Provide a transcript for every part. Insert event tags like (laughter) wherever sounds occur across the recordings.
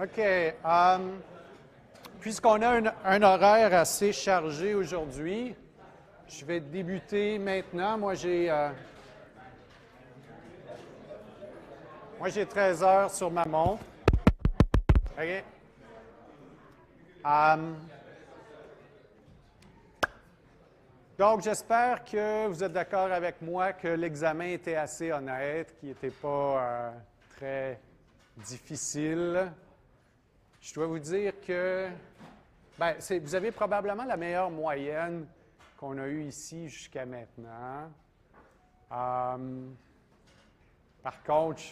OK. Um, Puisqu'on a un, horaire assez chargé aujourd'hui, je vais débuter maintenant. Moi, j'ai euh, moi j'ai 13 heures sur ma montre. OK. Um, donc, j'espère que vous êtes d'accord avec moi que l'examen était assez honnête, qu'il n'était pas euh, très difficile. Je dois vous dire que ben, vous avez probablement la meilleure moyenne qu'on a eue ici jusqu'à maintenant. Um, par contre,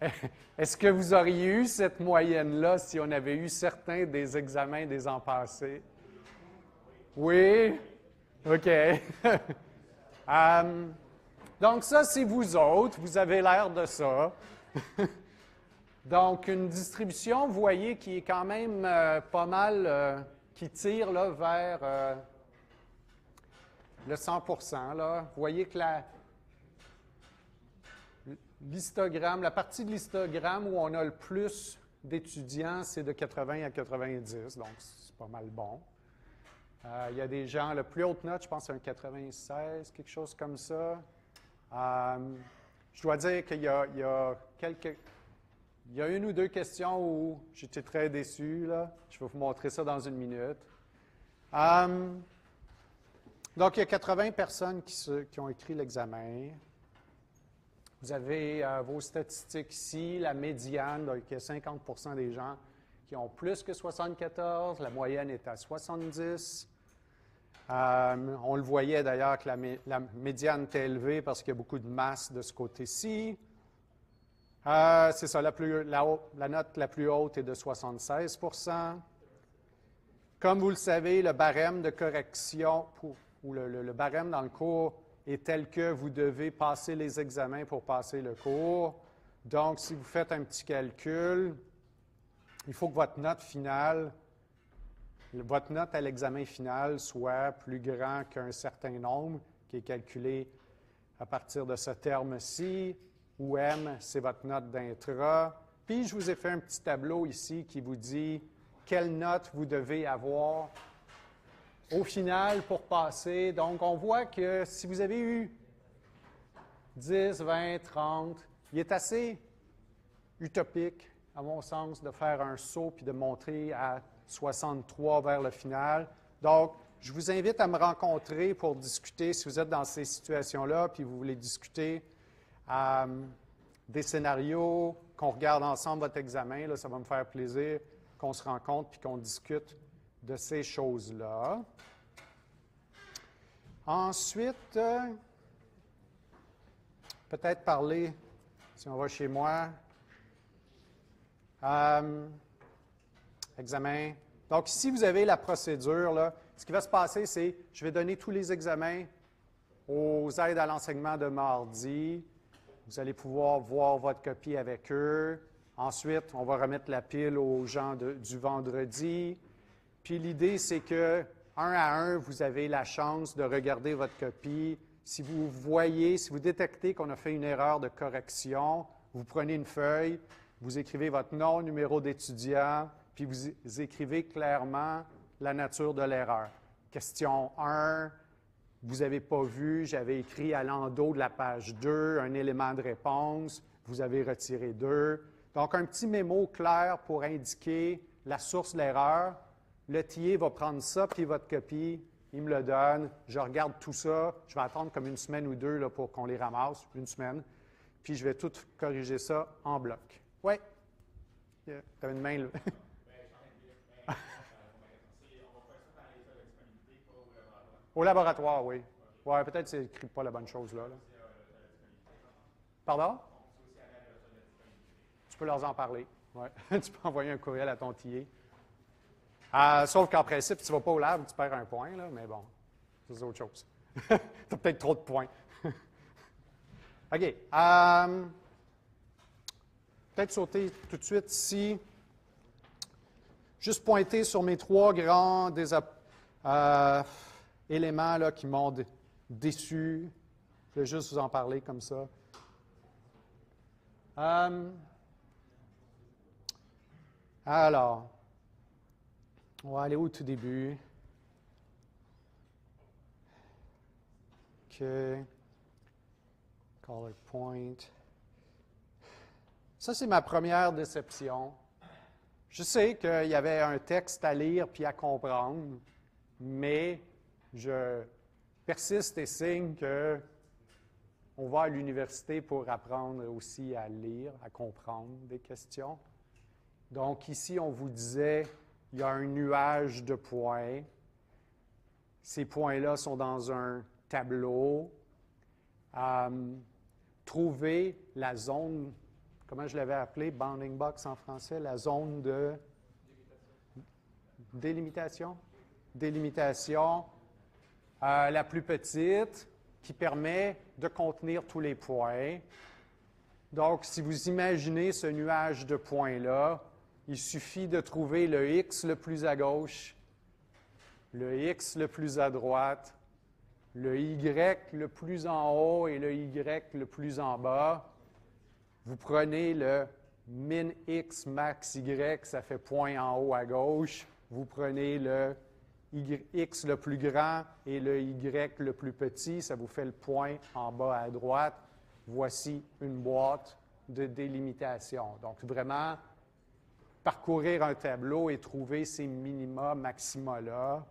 (laughs) est-ce que vous auriez eu cette moyenne-là si on avait eu certains des examens des ans passés? Oui? OK. (laughs) um, donc ça, c'est vous autres. Vous avez l'air de ça. (laughs) Donc, une distribution, vous voyez, qui est quand même euh, pas mal, euh, qui tire là, vers euh, le 100 là. Vous voyez que la, l'histogramme, la partie de l'histogramme où on a le plus d'étudiants, c'est de 80 à 90, donc c'est pas mal bon. il y a des gens, le plus haute note, je pense, c'est un 96, quelque chose comme ça. je dois dire qu'il y a quelques il y a une ou deux questions où j'étais très déçu. Je vais vous montrer ça dans une minute. Hum, donc, il y a 80 personnes qui, qui ont écrit l'examen. Vous avez euh, vos statistiques ici. La médiane, donc il y a 50% des gens qui ont plus que 74. La moyenne est à 70. Hum, on le voyait d'ailleurs que la, la médiane était élevée parce qu'il y a beaucoup de masse de ce côté-ci. Euh, c'est ça, la, note la plus haute est de 76% Comme vous le savez, le barème de correction ou le, barème dans le cours est tel que vous devez passer les examens pour passer le cours. Donc, si vous faites un petit calcul, il faut que votre note finale, votre note à l'examen final soit plus grand qu'un certain nombre qui est calculé à partir de ce terme-ci où M, c'est votre note d'intra. Puis, je vous ai fait un petit tableau ici qui vous dit quelle note vous devez avoir au final pour passer. Donc, on voit que si vous avez eu 10, 20, 30, il est assez utopique, à mon sens, de faire un saut puis de monter à 63 vers le final. Donc, je vous invite à me rencontrer pour discuter si vous êtes dans ces situations-là, puis vous voulez discuter euh, des scénarios, qu'on regarde ensemble votre examen. Ça va me faire plaisir qu'on se rencontre puis qu'on discute de ces choses-là. Ensuite, euh, peut-être parler, si on va chez moi, euh, examen. Donc, ici, vous avez la procédure. Ce qui va se passer, c'est je vais donner tous les examens aux aides à l'enseignement de mardi. Vous allez pouvoir voir votre copie avec eux. Ensuite, on va remettre la pile aux gens du vendredi. Puis l'idée, c'est que un à un, vous avez la chance de regarder votre copie. Si vous voyez, si vous détectez qu'on a fait une erreur de correction, vous prenez une feuille, vous écrivez votre nom, numéro d'étudiant, puis vous écrivez clairement la nature de l'erreur. Question 1, vous n'avez pas vu, j'avais écrit à l'endos de la page 2 un élément de réponse, vous avez retiré 2. Donc, un petit mémo clair pour indiquer la source de l'erreur. Le TIE va prendre ça, puis votre copie, il me le donne. Je regarde tout ça. Je vais attendre comme une semaine ou deux là, pour qu'on les ramasse, une semaine. Puis je vais tout corriger ça en bloc. Oui? Tu as une main là. (laughs) Au laboratoire, oui. Oui, peut-être que c'est pas la bonne chose là. Pardon? Tu peux leur en parler. Ouais. (laughs) tu peux envoyer un courriel à ton TIE. Euh, sauf qu'en principe, tu ne vas pas au lab, tu perds un point, là, mais bon, c'est autre chose. (laughs) tu as peut-être trop de points. (laughs) OK. Euh, peut-être sauter tout de suite ici. Juste pointer sur mes trois grands désappointements. Euh, éléments là, qui m'ont déçu. Je vais juste vous en parler comme ça. Euh, Alors, on va aller au tout début. OK. Color point. Ça, c'est ma première déception. Je sais qu'il y avait un texte à lire puis à comprendre, mais je persiste et signe que on va à l'université pour apprendre aussi à lire, à comprendre des questions. Donc ici, on vous disait, il y a un nuage de points. Ces points-là sont dans un tableau. Euh, trouver la zone, comment je l'avais appelé, bounding box en français, la zone de délimitation. Délimitation, euh, la plus petite, qui permet de contenir tous les points. Donc, si vous imaginez ce nuage de points-là, il suffit de trouver le x le plus à gauche, le x le plus à droite, le y le plus en haut et le y le plus en bas. Vous prenez le min x max y, ça fait point en haut à gauche. Vous prenez le x le plus grand et le y le plus petit, ça vous fait le point en bas à droite. Voici une boîte de délimitation. Donc, vraiment, parcourir un tableau et trouver ces minima, maxima-là.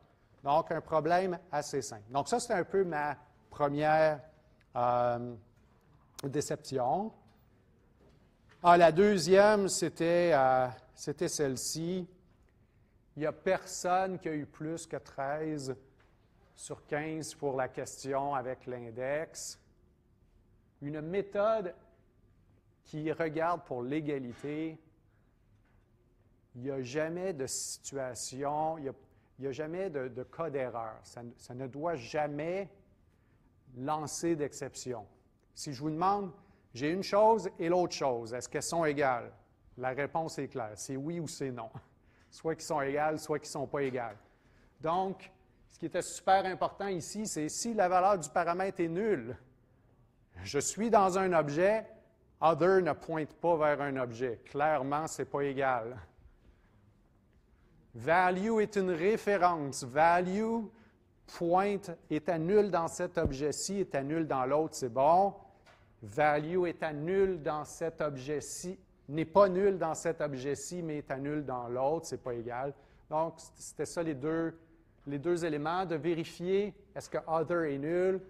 Donc, un problème assez simple. Donc, ça, c'est un peu ma première euh, déception. Ah, la deuxième, c'était euh, celle-ci. Il n'y a personne qui a eu plus que 13 sur 15 pour la question avec l'index. Une méthode qui regarde pour l'égalité, il n'y a jamais de situation, il n'y a, jamais de, cas d'erreur. Ça, ça, ne doit jamais lancer d'exception. Si je vous demande, j'ai une chose et l'autre chose, est-ce qu'elles sont égales? La réponse est claire, c'est oui ou c'est non soit qui sont égales, soit qui ne sont pas égales. Donc, ce qui était super important ici, c'est si la valeur du paramètre est nulle, je suis dans un objet, other ne pointe pas vers un objet. Clairement, ce n'est pas égal. Value est une référence. Value pointe est à nul dans cet objet-ci, est à nul dans l'autre, c'est bon. Value est à nul dans cet objet-ci, n'est pas nul dans cet objet-ci, mais est nul dans l'autre, c'est pas égal. Donc, c'était ça les deux, les deux éléments, de vérifier est-ce que other est nul,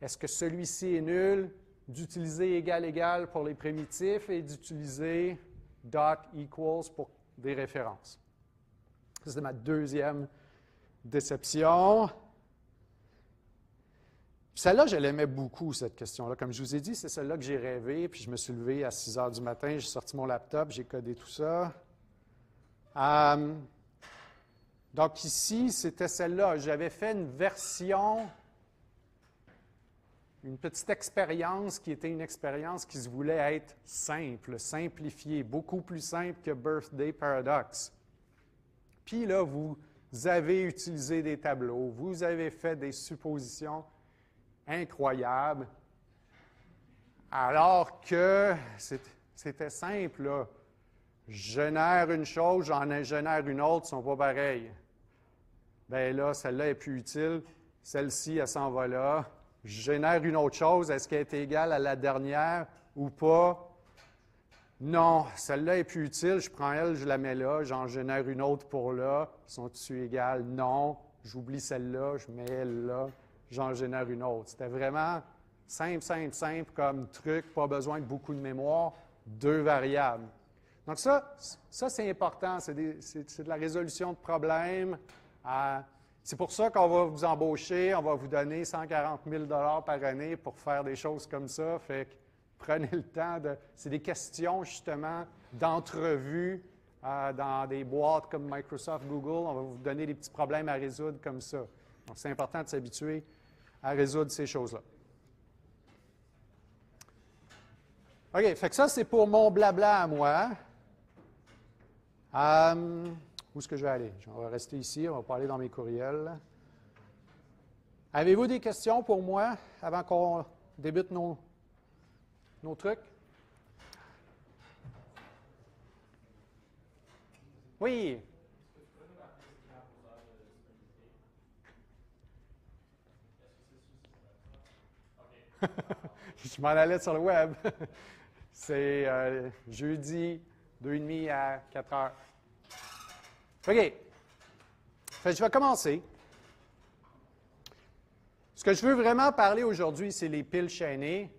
est-ce que celui-ci est nul, d'utiliser égal égal pour les primitifs et d'utiliser dot equals pour des références. C'est ma deuxième déception. Celle-là, je l'aimais beaucoup, cette question-là. Comme je vous ai dit, c'est celle-là que j'ai rêvé, puis je me suis levé à 6 heures du matin, j'ai sorti mon laptop, j'ai codé tout ça. Euh, donc ici, c'était celle-là. J'avais fait une version, une petite expérience qui était une expérience qui se voulait être simple, simplifiée, beaucoup plus simple que Birthday Paradox. Puis là, vous avez utilisé des tableaux, vous avez fait des suppositions incroyable. Alors que c'était simple, là. Je génère une chose, j'en génère une autre, ne sont pas pareils. Bien là, celle-là est plus utile. Celle-ci, elle s'en va là. Je génère une autre chose, est-ce qu'elle est égale à la dernière ou pas? Non, celle-là est plus utile, je prends elle, je la mets là, j'en génère une autre pour là. Sont-ils égales? Non. J'oublie celle-là, je mets elle là j'en génère une autre. C'était vraiment simple, simple, simple comme truc, pas besoin de beaucoup de mémoire, deux variables. Donc ça, ça c'est important, c'est de la résolution de problèmes. c'est pour ça qu'on va vous embaucher, on va vous donner 140 000 par année pour faire des choses comme ça. Fait que prenez le temps de... C'est des questions justement d'entrevue euh, dans des boîtes comme Microsoft, Google. On va vous donner des petits problèmes à résoudre comme ça. Donc c'est important de s'habituer à résoudre ces choses-là. OK, fait que ça, c'est pour mon blabla à moi. Euh, où est-ce que je vais aller? On va rester ici, on va pas aller dans mes courriels. Avez-vous des questions pour moi avant qu'on débute nos, nos trucs? Oui. (laughs) Je m'en allais sur le web. (laughs) C'est euh, jeudi, 2h30 à 4 heures. OK. je vais commencer. Ce que je veux vraiment parler aujourd'hui, c'est les piles chaînées,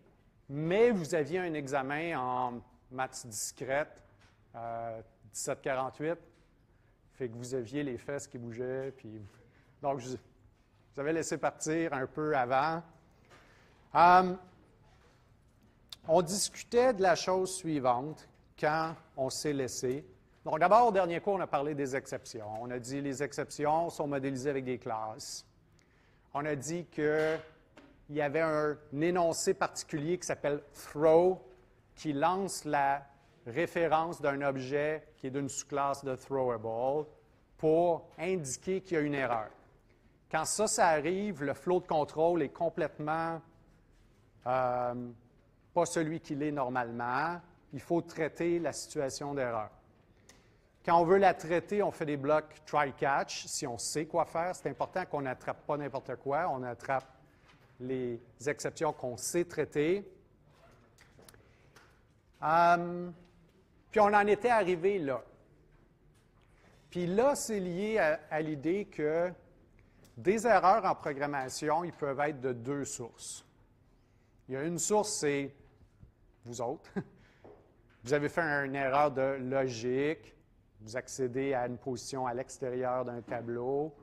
mais vous aviez un examen en maths discrète, euh, 1748, fait que vous aviez les fesses qui bougeaient, puis donc je vous avais laissé partir un peu avant. Euh, on discutait de la chose suivante quand on s'est laissé. Donc, d'abord, au dernier cours, on a parlé des exceptions. On a dit les exceptions sont modélisées avec des classes. On a dit qu'il y avait un, énoncé particulier qui s'appelle throw, qui lance la référence d'un objet qui est d'une sous-classe de throwable pour indiquer qu'il y a une erreur. Quand ça, ça arrive, le flow de contrôle est complètement euh, pas celui qu'il est normalement. Il faut traiter la situation d'erreur. Quand on veut la traiter, on fait des blocs try-catch. Si on sait quoi faire, c'est important qu'on n'attrape pas n'importe quoi. On attrape les exceptions qu'on sait traiter. Euh, puis on en était arrivé là. Puis là, c'est lié à l'idée que des erreurs en programmation, ils peuvent être de deux sources. Il y a une source, c'est vous autres. (laughs) Vous avez fait une erreur de logique, vous accédez à une position à l'extérieur d'un tableau,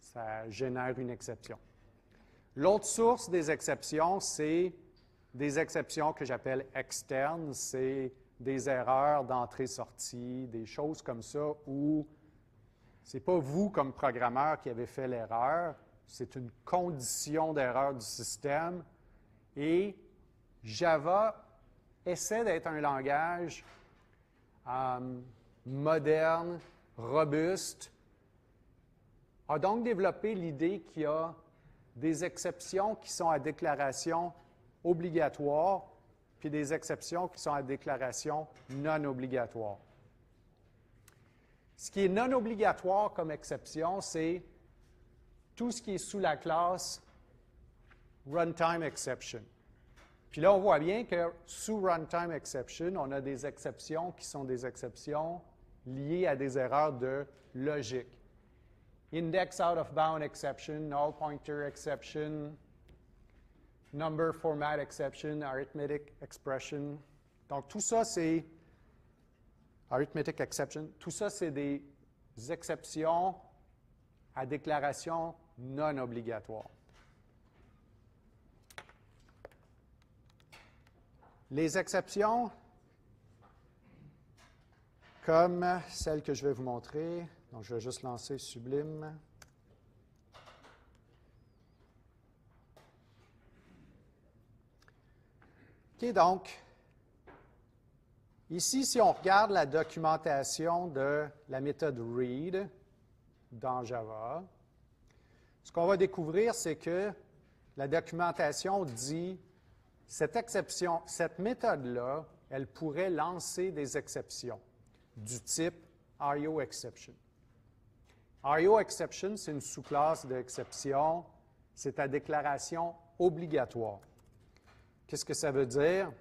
ça génère une exception. L'autre source des exceptions, c'est des exceptions que j'appelle externes, c'est des erreurs d'entrée-sortie, des choses comme ça où ce n'est pas vous comme programmeur qui avez fait l'erreur, c'est une condition d'erreur du système et Java essaie d'être un langage euh, moderne, robuste, a donc développé l'idée qu'il y a des exceptions qui sont à déclaration obligatoire, puis des exceptions qui sont à déclaration non obligatoire. Ce qui est non obligatoire comme exception, c'est tout ce qui est sous la classe runtime exception. Puis là, on voit bien que sous runtime exception, on a des exceptions qui sont des exceptions liées à des erreurs de logique. Index out of bound exception, null pointer exception, number format exception, arithmetic expression. Donc tout ça, c'est arithmetic exception. Tout ça, c'est des exceptions à déclaration non obligatoire. Les exceptions, comme celle que je vais vous montrer, donc je vais juste lancer Sublime. OK, donc, ici, si on regarde la documentation de la méthode read dans Java, ce qu'on va découvrir, c'est que la documentation dit cette exception, cette méthode-là, elle pourrait lancer des exceptions du type IO exception. IO exception, c'est une sous-classe d'exception. C'est à déclaration obligatoire. Qu'est-ce que ça veut dire?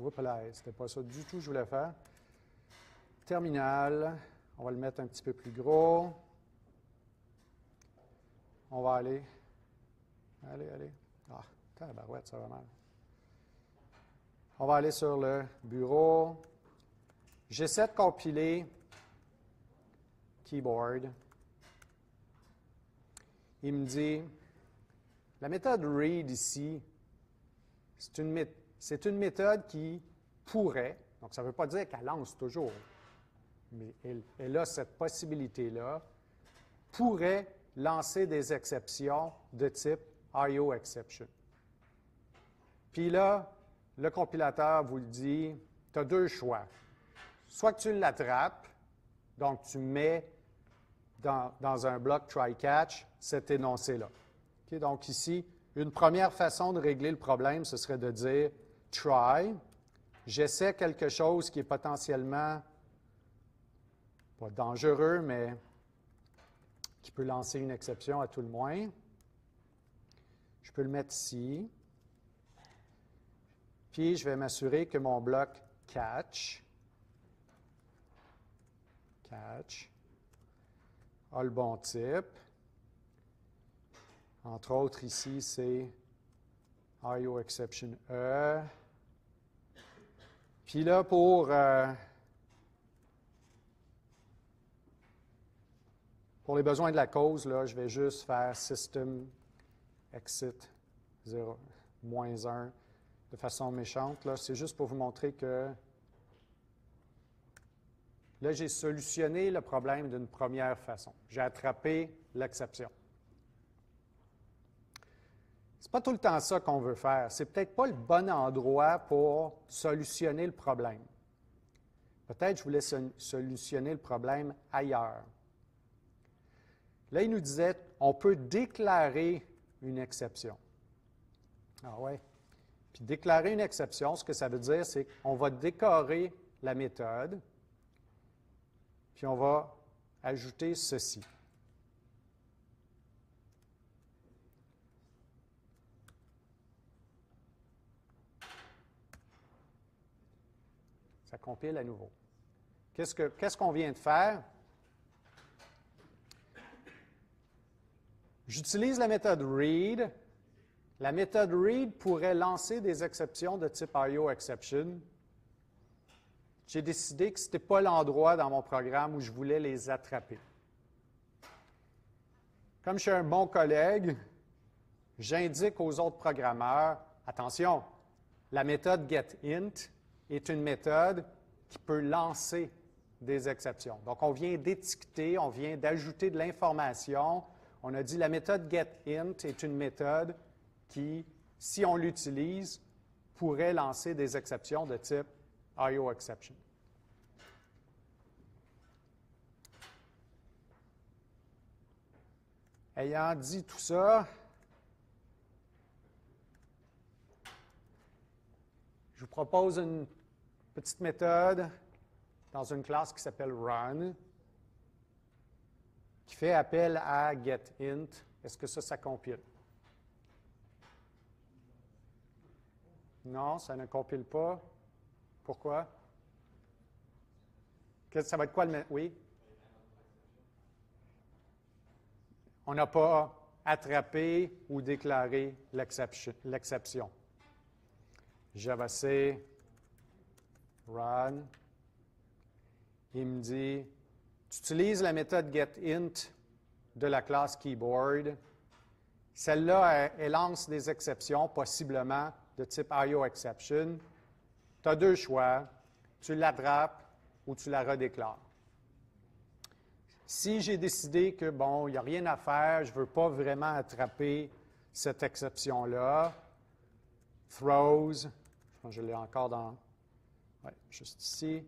Oups là, c'était pas ça du tout que je voulais faire. Terminal, on va le mettre un petit peu plus gros. On va aller. Allez, allez. Ah. On va aller sur le bureau. J'essaie de compiler keyboard. Il me dit, la méthode read ici, c'est une, méthode qui pourrait, donc ça ne veut pas dire qu'elle lance toujours, mais elle, elle a cette possibilité-là, pourrait lancer des exceptions de type IO exception. Puis là, le compilateur vous le dit, tu as deux choix. Soit que tu l'attrapes, donc tu mets dans, un bloc try-catch cet énoncé-là. donc ici, une première façon de régler le problème, ce serait de dire try, j'essaie quelque chose qui est potentiellement pas dangereux, mais qui peut lancer une exception à tout le moins. Je peux le mettre ici. Puis, je vais m'assurer que mon bloc catch, catch, a le bon type. Entre autres, ici, c'est IO exception E. Puis là, pour, euh, pour les besoins de la cause, là, je vais juste faire system exit 0, moins 1 de façon méchante. C'est juste pour vous montrer que là, j'ai solutionné le problème d'une première façon. J'ai attrapé l'exception. Ce n'est pas tout le temps ça qu'on veut faire. Ce n'est peut-être pas le bon endroit pour solutionner le problème. Peut-être je voulais solutionner le problème ailleurs. Là, il nous disait, on peut déclarer une exception. Ah ouais. Puis déclarer une exception, ce que ça veut dire, c'est qu'on va décorer la méthode, puis on va ajouter ceci. Ça compile à nouveau. Qu'est-ce qu'on vient de faire? J'utilise la méthode read. La méthode read pourrait lancer des exceptions de type IO exception. J'ai décidé que ce n'était pas l'endroit dans mon programme où je voulais les attraper. Comme je suis un bon collègue, j'indique aux autres programmeurs, attention, la méthode getInt est une méthode qui peut lancer des exceptions. Donc, on vient d'étiqueter, on vient d'ajouter de l'information on a dit la méthode getInt est une méthode qui, si on l'utilise, pourrait lancer des exceptions de type IO exception. Ayant dit tout ça, je vous propose une petite méthode dans une classe qui s'appelle run qui fait appel à getInt, est-ce que ça, ça compile? Non, ça ne compile pas. Pourquoi? Ça va être quoi le... Oui? On n'a pas attrapé ou déclaré l'exception. Java C, run. Il me dit tu utilises la méthode getInt de la classe keyboard. Celle-là, elle, lance des exceptions, possiblement de type IO exception. Tu as deux choix. Tu l'attrapes ou tu la redéclares. Si j'ai décidé que, bon, il n'y a rien à faire, je ne veux pas vraiment attraper cette exception-là, throws, je l'ai encore dans, ouais, juste ici,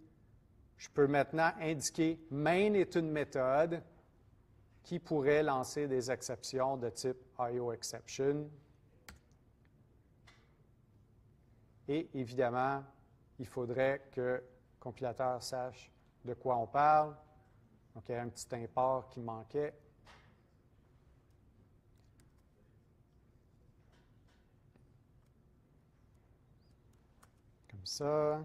je peux maintenant indiquer main est une méthode qui pourrait lancer des exceptions de type IO exception. Et évidemment, il faudrait que le compilateur sache de quoi on parle. Donc, il y a un petit import qui manquait. Comme ça.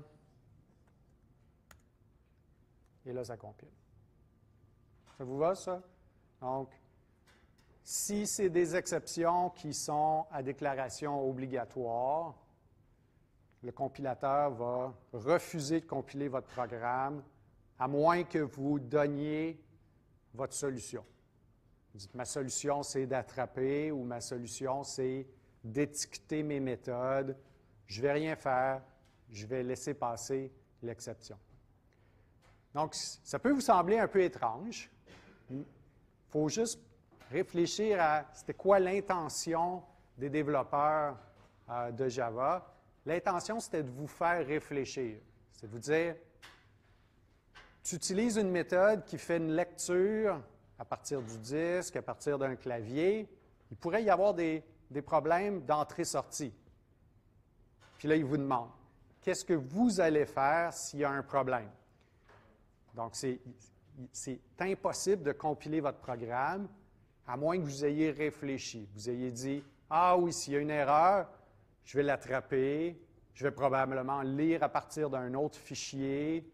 Et là, ça compile. Ça vous va, ça? Donc, si c'est des exceptions qui sont à déclaration obligatoire, le compilateur va refuser de compiler votre programme à moins que vous donniez votre solution. Vous dites, ma solution, c'est d'attraper ou ma solution, c'est d'étiqueter mes méthodes. Je ne vais rien faire, je vais laisser passer l'exception. Donc, ça peut vous sembler un peu étrange. Il faut juste réfléchir à c'était quoi l'intention des développeurs euh, de Java. L'intention, c'était de vous faire réfléchir. C'est de vous dire, tu utilises une méthode qui fait une lecture à partir du disque, à partir d'un clavier. Il pourrait y avoir des, des problèmes d'entrée-sortie. Puis là, il vous demande, qu'est-ce que vous allez faire s'il y a un problème? Donc, c'est impossible de compiler votre programme à moins que vous ayez réfléchi. Vous ayez dit Ah oui, s'il y a une erreur, je vais l'attraper, je vais probablement lire à partir d'un autre fichier,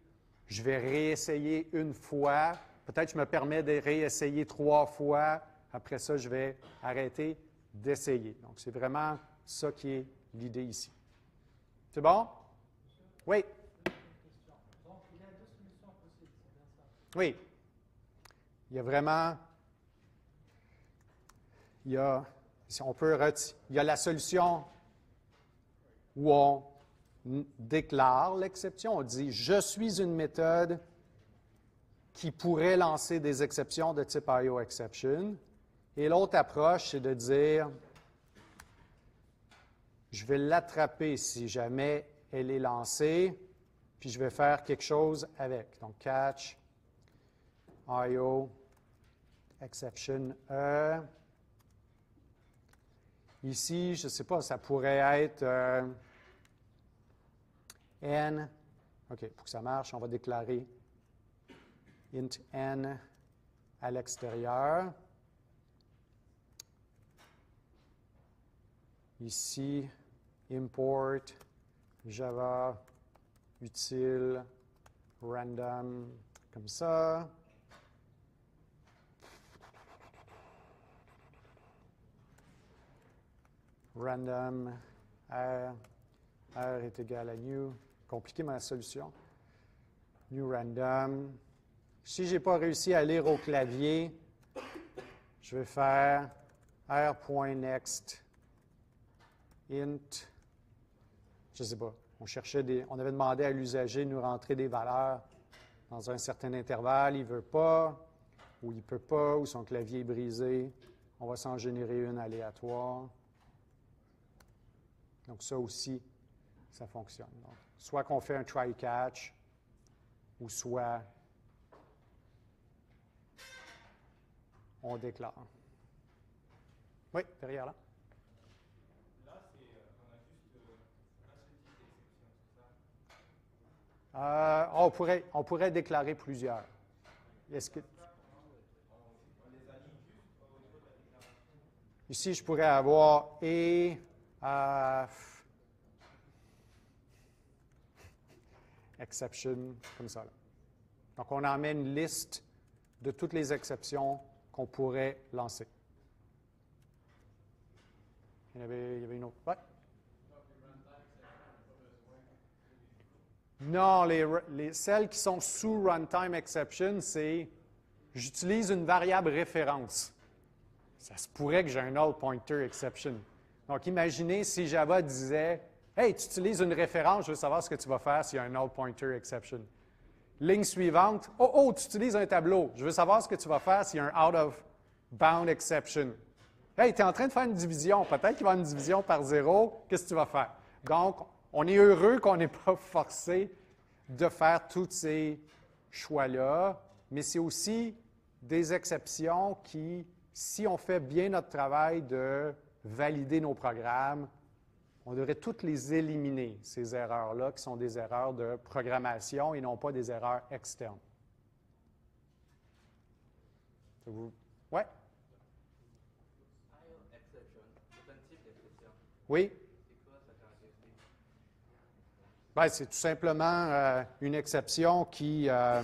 je vais réessayer une fois, peut-être je me permets de réessayer trois fois, après ça, je vais arrêter d'essayer. Donc, c'est vraiment ça qui est l'idée ici. C'est bon? Oui. Oui. Il y a vraiment. Il y a, si on peut il y a la solution où on déclare l'exception. On dit Je suis une méthode qui pourrait lancer des exceptions de type IO exception. Et l'autre approche, c'est de dire Je vais l'attraper si jamais elle est lancée, puis je vais faire quelque chose avec. Donc, catch IO exception E. Ici, je ne sais pas, ça pourrait être euh, n. OK, pour que ça marche, on va déclarer int n à l'extérieur. Ici, import java utile random comme ça. random R, R est égal à new. Compliqué ma solution. New random. Si je n'ai pas réussi à lire au clavier, je vais faire R.next int. Je ne sais pas. On cherchait des. On avait demandé à l'usager de nous rentrer des valeurs dans un certain intervalle. Il ne veut pas, ou il ne peut pas, ou son clavier est brisé. On va s'en générer une aléatoire. Donc, ça aussi, ça fonctionne. Soit qu'on fait un try-catch, ou soit on déclare. Oui, derrière là. Euh, on, pourrait, on pourrait déclarer plusieurs. Est-ce que... Ici, je pourrais avoir et exception, comme ça. Donc, on en met une liste de toutes les exceptions qu'on pourrait lancer. Il y, avait, avait une autre. Non, les, les, celles qui sont sous runtime exception, c'est j'utilise une variable référence. Ça se pourrait que j'ai un null pointer exception. Donc, imaginez si Java disait Hey, tu utilises une référence, je veux savoir ce que tu vas faire s'il y a un null pointer exception. Ligne suivante Oh, oh, tu utilises un tableau, je veux savoir ce que tu vas faire s'il y a un out of bound exception. Hey, tu es en train de faire une division, peut-être qu'il va y avoir une division par zéro, qu'est-ce que tu vas faire? Donc, on est heureux qu'on n'ait pas (laughs) forcé de faire tous ces choix-là, mais c'est aussi des exceptions qui, si on fait bien notre travail de valider nos programmes, on devrait toutes les éliminer, ces erreurs-là, qui sont des erreurs de programmation et non pas des erreurs externes. Vous... Ouais? Oui? Ben, c'est tout simplement euh, une exception qui, euh,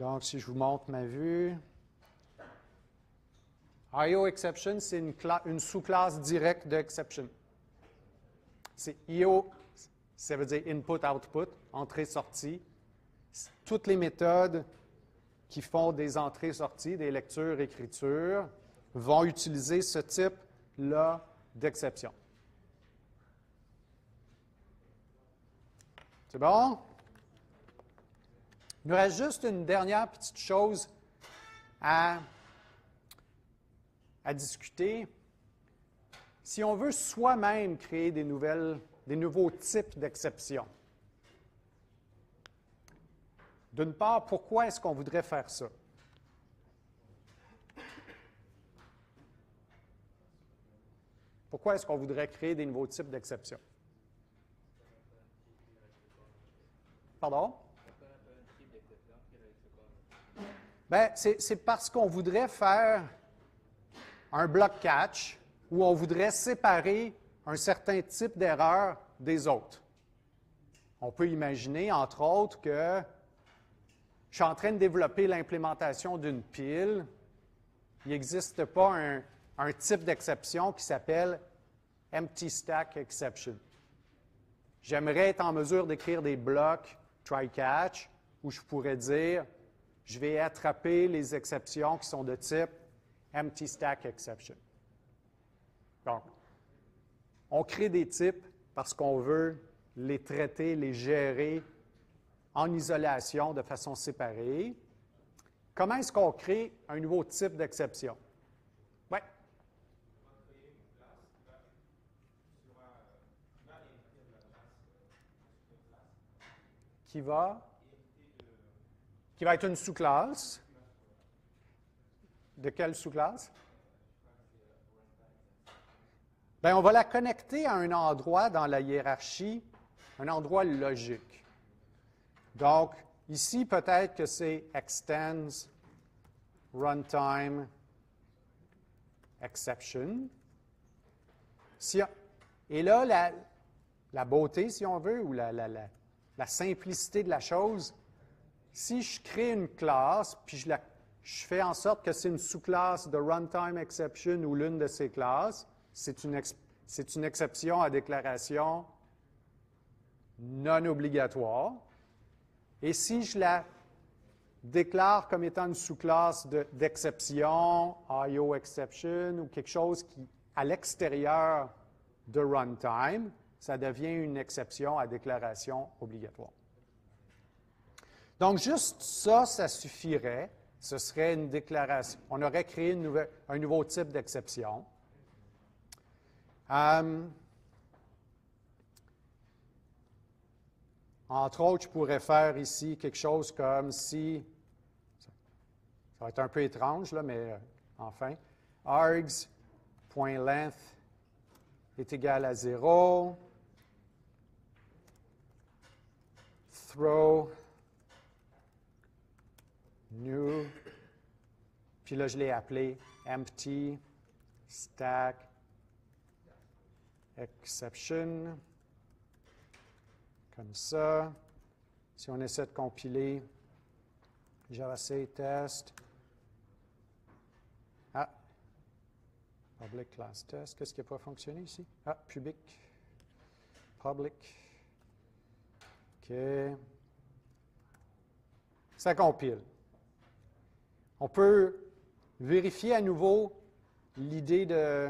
Donc, si je vous montre ma vue, IO exception, c'est une, sous-classe directe de exception. C'est IO, ça veut dire input-output, entrée-sortie. Toutes les méthodes qui font des entrées-sorties, des lectures-écritures, vont utiliser ce type-là d'exception. C'est bon? Il nous reste juste une dernière petite chose à, à discuter. Si on veut soi-même créer des, nouvelles, des nouveaux types d'exceptions, d'une part, pourquoi est-ce qu'on voudrait faire ça? Pourquoi est-ce qu'on voudrait créer des nouveaux types d'exceptions? Pardon? Bien, c'est parce qu'on voudrait faire un block catch où on voudrait séparer un certain type d'erreur des autres. On peut imaginer, entre autres, que je suis en train de développer l'implémentation d'une pile. Il n'existe pas un, un type d'exception qui s'appelle Empty Stack Exception. J'aimerais être en mesure d'écrire des blocs try-catch où je pourrais dire je vais attraper les exceptions qui sont de type Empty Stack Exception. Donc, on crée des types parce qu'on veut les traiter, les gérer en isolation de façon séparée. Comment est-ce qu'on crée un nouveau type d'exception? Oui. Qui va? Qui va être une sous-classe. De quelle sous-classe? Bien, on va la connecter à un endroit dans la hiérarchie, un endroit logique. Donc, ici, peut-être que c'est extends runtime exception. et là, la, beauté, si on veut, ou la, la, simplicité de la chose, si je crée une classe, puis je, je fais en sorte que c'est une sous-classe de runtime exception ou l'une de ces classes, c'est une, exception à déclaration non obligatoire. Et si je la déclare comme étant une sous-classe d'exception, IO exception ou quelque chose qui, à l'extérieur de runtime, ça devient une exception à déclaration obligatoire. Donc, juste ça, ça suffirait. Ce serait une déclaration. On aurait créé un nouveau type d'exception. Euh, entre autres, je pourrais faire ici quelque chose comme si, ça va être un peu étrange, là, mais euh, enfin, args.length est égal à 0, throw new, puis là je l'ai appelé empty stack exception, comme ça. Si on essaie de compiler JavaC test, ah, public class test, qu'est-ce qui n'a pas fonctionné ici? Ah, public, public, OK. Ça compile. On peut vérifier à nouveau l'idée de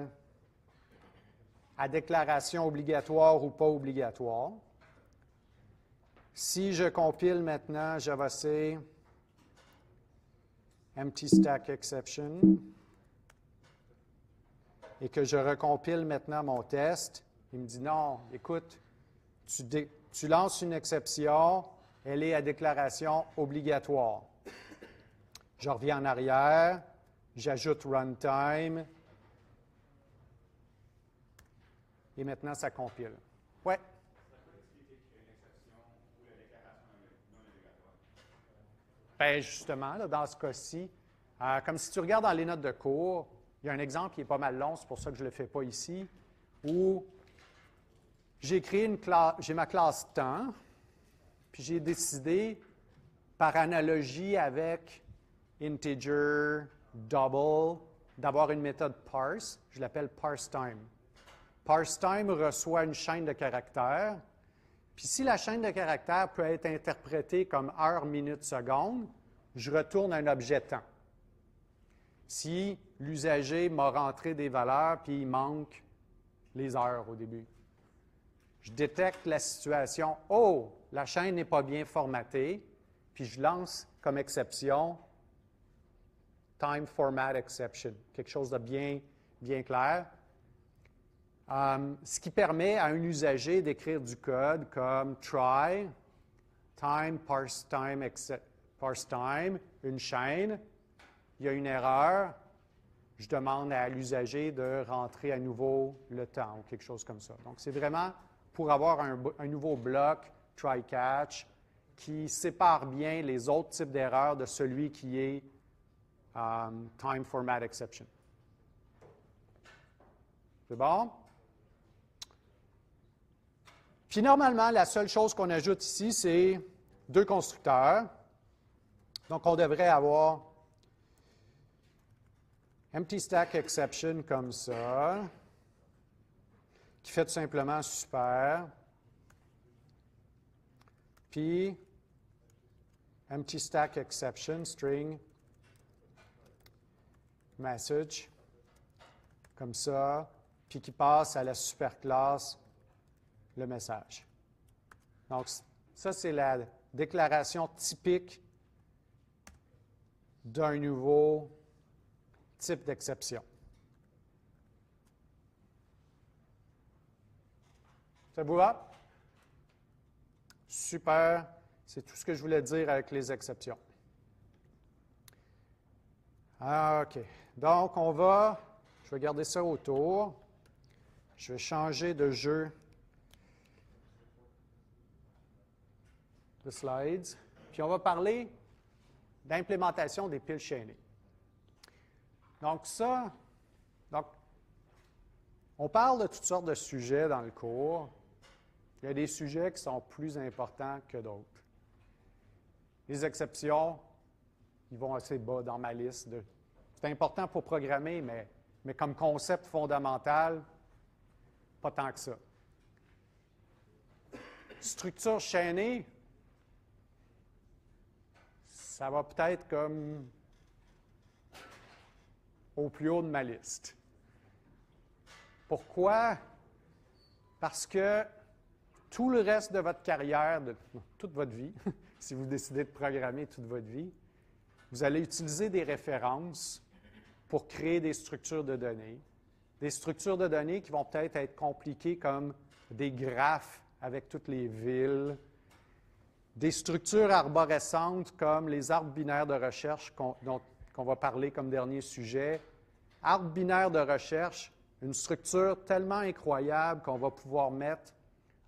à déclaration obligatoire ou pas obligatoire. Si je compile maintenant JavaC empty stack exception et que je recompile maintenant mon test, il me dit non, écoute, tu, tu lances une exception, elle est à déclaration obligatoire. Je reviens en arrière, j'ajoute runtime, Et maintenant, ça compile. Oui. Bien, justement, dans ce cas-ci, euh, comme si tu regardes dans les notes de cours, il y a un exemple qui est pas mal long, c'est pour ça que je ne le fais pas ici, où j'ai créé une classe, j'ai ma classe temps, puis j'ai décidé, par analogie avec integer, double, d'avoir une méthode parse, je l'appelle parse time. ParseTime reçoit une chaîne de caractères. Puis si la chaîne de caractères peut être interprétée comme heure, minute, seconde, je retourne un objet temps. Si l'usager m'a rentré des valeurs puis il manque les heures au début, je détecte la situation, oh, la chaîne n'est pas bien formatée, puis je lance comme exception time format exception, quelque chose de bien, bien clair. Um, ce qui permet à un usager d'écrire du code comme try, time, parse time, parse time, une chaîne, il y a une erreur, je demande à l'usager de rentrer à nouveau le temps ou quelque chose comme ça. Donc, c'est vraiment pour avoir un, nouveau bloc try-catch qui sépare bien les autres types d'erreurs de celui qui est um, time format exception. C'est bon? Puis normalement, la seule chose qu'on ajoute ici, c'est deux constructeurs. Donc, on devrait avoir empty stack exception comme ça, qui fait tout simplement super. Puis, empty stack exception, string, message, comme ça, puis qui passe à la superclasse le message. Donc, ça, c'est la déclaration typique d'un nouveau type d'exception. Ça vous va? Super. C'est tout ce que je voulais dire avec les exceptions. Ah, OK. Donc, on va, je vais garder ça autour. Je vais changer de jeu de slides. Puis on va parler d'implémentation des piles chaînées. Donc ça, donc, on parle de toutes sortes de sujets dans le cours. Il y a des sujets qui sont plus importants que d'autres. Les exceptions, ils vont assez bas dans ma liste. C'est important pour programmer, mais, mais comme concept fondamental, pas tant que ça. Structure chaînée, ça va peut-être comme au plus haut de ma liste. Pourquoi? Parce que tout le reste de votre carrière, de toute votre vie, (laughs) si vous décidez de programmer toute votre vie, vous allez utiliser des références pour créer des structures de données. Des structures de données qui vont peut-être être compliquées comme des graphes avec toutes les villes, des structures arborescentes comme les arbres binaires de recherche qu'on, on va parler comme dernier sujet. Arbre binaire de recherche, une structure tellement incroyable qu'on va pouvoir mettre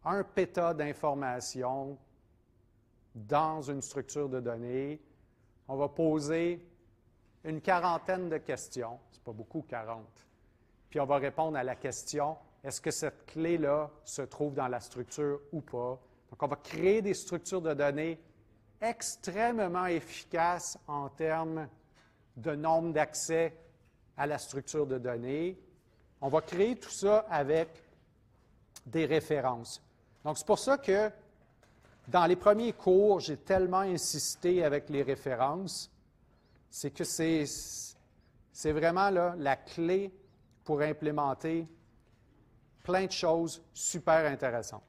un péta d'informations dans une structure de données. On va poser une quarantaine de questions, c'est pas beaucoup 40, puis on va répondre à la question est-ce que cette clé-là se trouve dans la structure ou pas? Donc, on va créer des structures de données extrêmement efficaces en termes de nombre d'accès à la structure de données. On va créer tout ça avec des références. Donc, c'est pour ça que dans les premiers cours, j'ai tellement insisté avec les références. C'est que c'est, vraiment la clé pour implémenter plein de choses super intéressantes.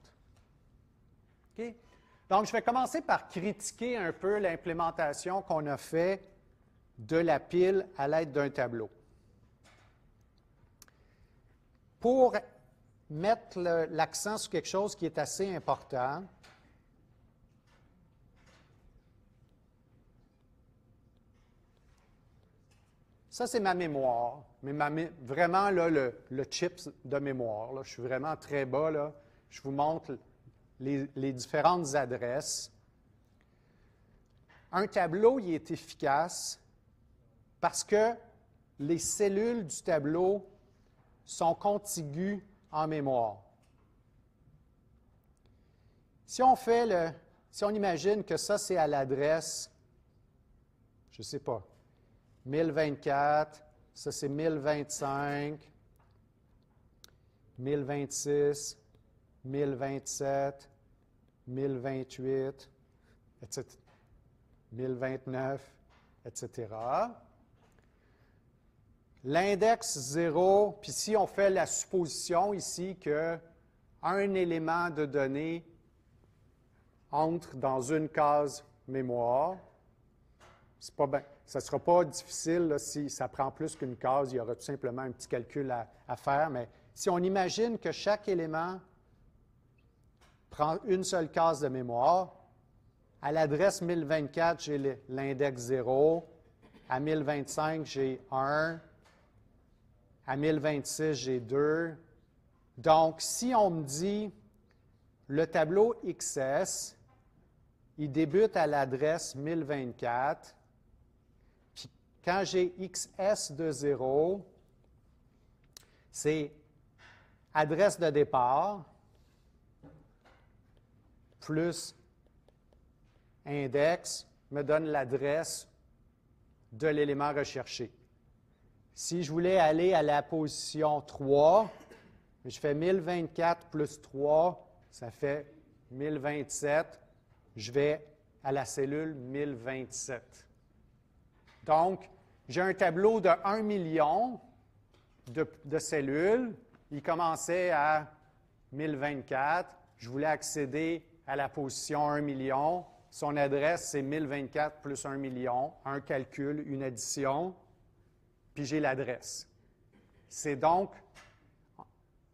Donc, je vais commencer par critiquer un peu l'implémentation qu'on a fait de la pile à l'aide d'un tableau. Pour mettre l'accent sur quelque chose qui est assez important, Ça, c'est ma mémoire. Mais vraiment, là, le, le chips de mémoire. je suis vraiment très bas. Là. Je vous montre les, différentes adresses. Un tableau, il est efficace parce que les cellules du tableau sont contiguës en mémoire. Si on fait le, si on imagine que ça c'est à l'adresse, je ne sais pas, 1024, ça c'est 1025, 1026, 1027, 1028, etc., 1029, etc. L'index 0, puis si on fait la supposition ici que un élément de données entre dans une case mémoire, c'est pas Ça ne sera pas difficile si ça prend plus qu'une case, il y aura tout simplement un petit calcul à faire, mais si on imagine que chaque élément prends une seule case de mémoire. À l'adresse 1024, j'ai l'index 0. À 1025, j'ai 1. À 1026, j'ai 2. Donc, si on me dit le tableau XS, il débute à l'adresse 1024, puis quand j'ai XS de 0, c'est adresse de départ plus index me donne l'adresse de l'élément recherché. Si je voulais aller à la position 3, je fais 1024 plus 3, ça fait 1027. Je vais à la cellule 1027. Donc, j'ai un tableau de 1 million de, cellules. Il commençait à 1024. Je voulais accéder à la position 1 million. Son adresse, c'est 1024 plus 1 million, un calcul, une addition, puis j'ai l'adresse. C'est donc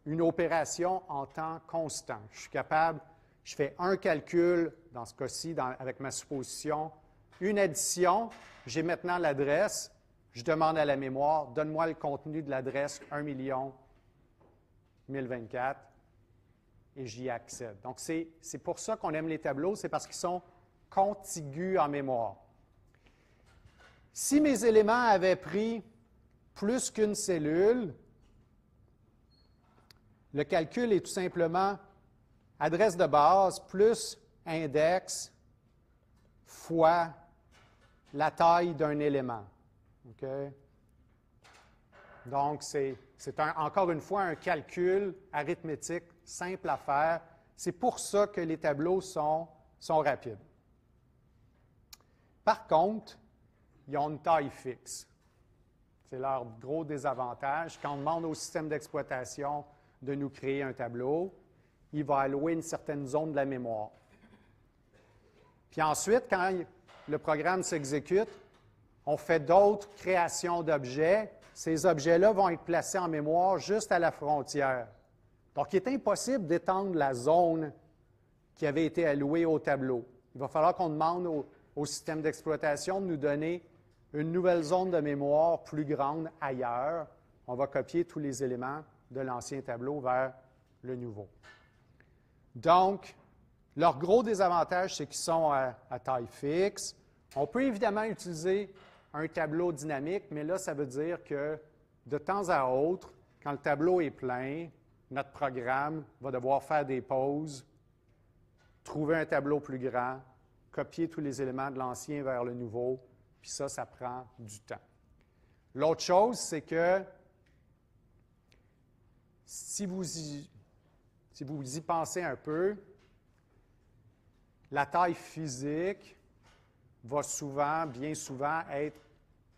une opération en temps constant. Je suis capable, je fais un calcul, dans ce cas-ci, avec ma supposition, une addition, j'ai maintenant l'adresse, je demande à la mémoire, donne-moi le contenu de l'adresse 1 million 1024 et j'y accède. Donc, c'est pour ça qu'on aime les tableaux, c'est parce qu'ils sont contigu en mémoire. Si mes éléments avaient pris plus qu'une cellule, le calcul est tout simplement adresse de base plus index fois la taille d'un élément. Donc, c'est encore une fois un calcul arithmétique simple à faire. C'est pour ça que les tableaux sont, sont rapides. Par contre, ils ont une taille fixe. C'est leur gros désavantage. Quand on demande au système d'exploitation de nous créer un tableau, il va allouer une certaine zone de la mémoire. Puis ensuite, quand le programme s'exécute, on fait d'autres créations d'objets. Ces objets-là vont être placés en mémoire juste à la frontière. Donc, il est impossible d'étendre la zone qui avait été allouée au tableau. Il va falloir qu'on demande au, système d'exploitation de nous donner une nouvelle zone de mémoire plus grande ailleurs. On va copier tous les éléments de l'ancien tableau vers le nouveau. Donc, leur gros désavantage, c'est qu'ils sont à, taille fixe. On peut évidemment utiliser un tableau dynamique, mais là, ça veut dire que de temps à autre, quand le tableau est plein, notre programme va devoir faire des pauses, trouver un tableau plus grand, copier tous les éléments de l'ancien vers le nouveau, puis ça, ça prend du temps. L'autre chose, c'est que si vous, y, si vous y pensez un peu, la taille physique va souvent, bien souvent, être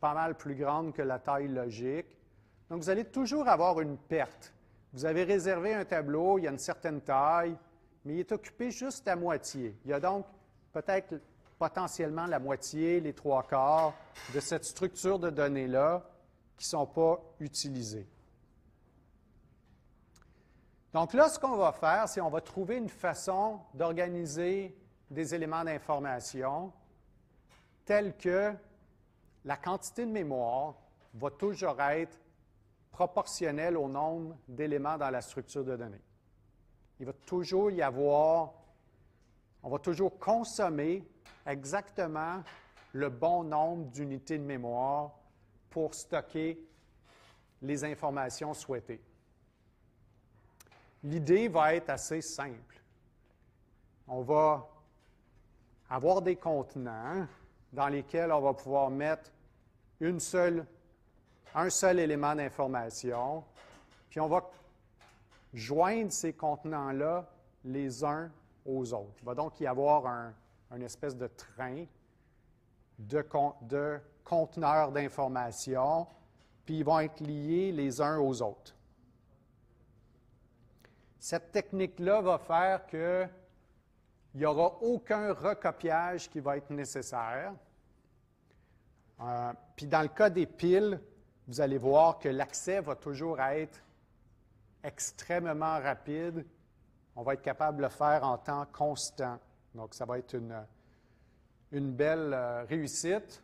pas mal plus grande que la taille logique. Donc, vous allez toujours avoir une perte. Vous avez réservé un tableau, il y a une certaine taille, mais il est occupé juste à moitié. Il y a donc peut-être potentiellement la moitié, les trois quarts de cette structure de données-là qui ne sont pas utilisées. Donc là, ce qu'on va faire, c'est qu'on va trouver une façon d'organiser des éléments d'information tels que la quantité de mémoire va toujours être proportionnelle au nombre d'éléments dans la structure de données. Il va toujours y avoir on va toujours consommer exactement le bon nombre d'unités de mémoire pour stocker les informations souhaitées. L'idée va être assez simple. On va avoir des contenants dans lesquels on va pouvoir mettre une seule, un seul élément d'information, puis on va joindre ces contenants-là les uns aux autres. Il va donc y avoir un, une espèce de train de, de conteneurs d'informations, puis ils vont être liés les uns aux autres. Cette technique-là va faire qu'il n'y aura aucun recopiage qui va être nécessaire. Euh, puis dans le cas des piles, vous allez voir que l'accès va toujours être extrêmement rapide on va être capable de le faire en temps constant. Donc, ça va être une, une belle euh, réussite.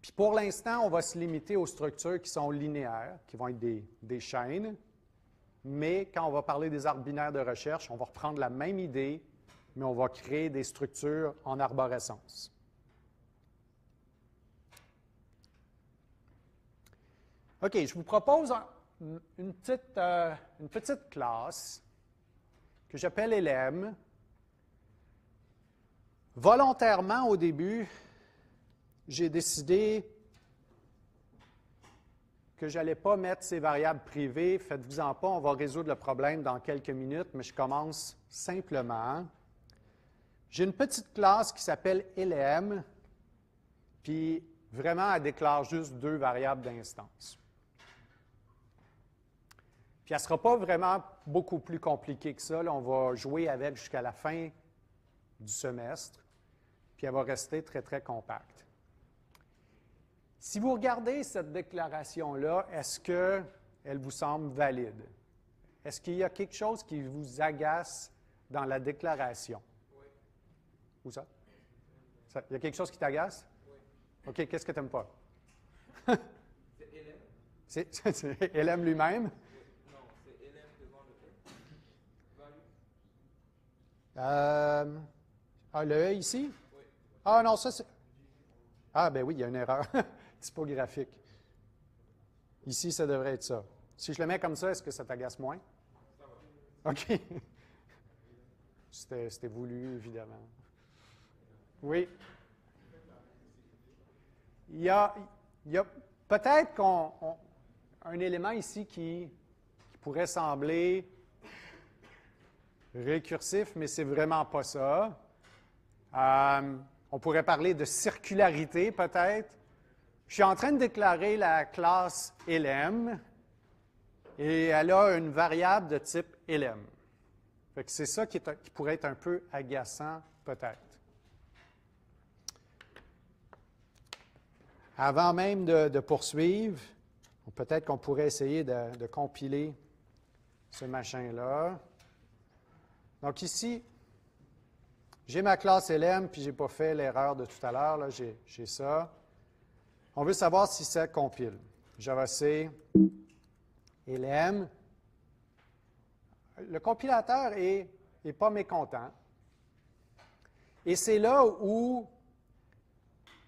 Puis pour l'instant, on va se limiter aux structures qui sont linéaires, qui vont être des, des chaînes. Mais quand on va parler des arbres binaires de recherche, on va reprendre la même idée, mais on va créer des structures en arborescence. OK, je vous propose une petite, euh, une petite classe que j'appelle LM. Volontairement, au début, j'ai décidé que je n'allais pas mettre ces variables privées. Faites-vous-en pas, on va résoudre le problème dans quelques minutes, mais je commence simplement. J'ai une petite classe qui s'appelle LM, puis vraiment, elle déclare juste deux variables d'instance. Puis elle ne sera pas vraiment beaucoup plus compliquée que ça. on va jouer avec jusqu'à la fin du semestre, puis elle va rester très, très compacte. Si vous regardez cette déclaration-là, est-ce qu'elle vous semble valide? Est-ce qu'il y a quelque chose qui vous agace dans la déclaration? Oui. Où ça? Il y a quelque chose qui t'agace? Oui. OK, qu'est-ce que tu n'aimes pas? (laughs) c'est LM. C'est (laughs) LM lui-même? Euh, ah, le E ici? Ah non, ça c'est. Ah, ben oui, il y a une erreur (laughs) typographique. Ici, ça devrait être ça. Si je le mets comme ça, est-ce que ça t'agace moins? OK. C'était voulu, évidemment. Oui. Il y a, a peut-être qu'on un élément ici qui, qui pourrait sembler récursif, mais c'est vraiment pas ça. Euh, on pourrait parler de circularité peut-être. Je suis en train de déclarer la classe LM et elle a une variable de type LM. C'est ça qui, pourrait être un peu agaçant peut-être. Avant même de, poursuivre, peut-être qu'on pourrait essayer de compiler ce machin-là. Donc ici, j'ai ma classe LM, puis je n'ai pas fait l'erreur de tout à l'heure, j'ai ça. On veut savoir si ça compile. Java C, LM. Le compilateur n'est est pas mécontent. Et c'est là où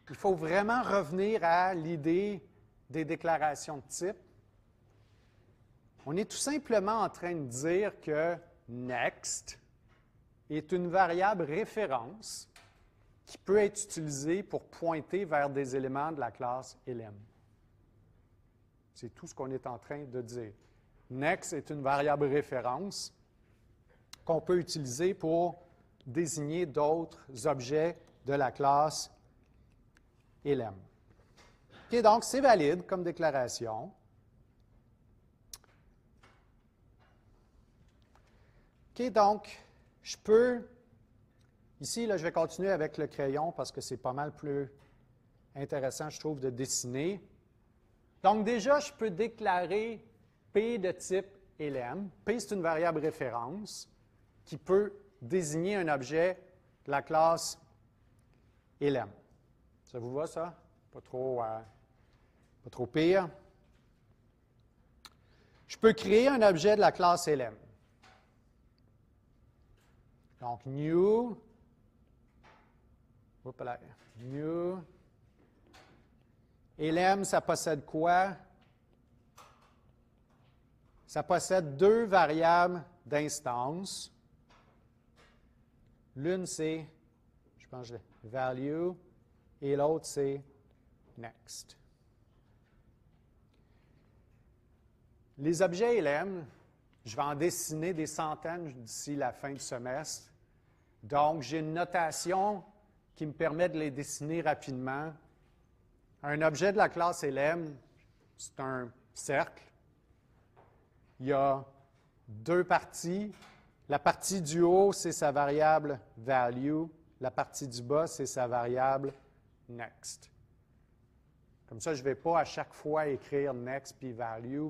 il faut vraiment revenir à l'idée des déclarations de type. On est tout simplement en train de dire que next est une variable référence qui peut être utilisée pour pointer vers des éléments de la classe LM. C'est tout ce qu'on est en train de dire. Next est une variable référence qu'on peut utiliser pour désigner d'autres objets de la classe LM. donc, c'est valide comme déclaration. OK, donc, je peux, ici, là, je vais continuer avec le crayon parce que c'est pas mal plus intéressant, je trouve, de dessiner. Donc déjà, je peux déclarer P de type LM. P, c'est une variable référence qui peut désigner un objet de la classe LM. Ça vous va, ça? Pas trop, euh, pas trop pire. Je peux créer un objet de la classe LM. Donc, new. Là, new. LM, ça possède quoi? Ça possède deux variables d'instance. L'une, c'est, je pense, value, et l'autre, c'est next. Les objets LM, je vais en dessiner des centaines d'ici la fin du semestre. Donc, j'ai une notation qui me permet de les dessiner rapidement. Un objet de la classe LM, c'est un cercle. Il y a deux parties. La partie du haut, c'est sa variable value. La partie du bas, c'est sa variable next. Comme ça, je ne vais pas à chaque fois écrire next puis value.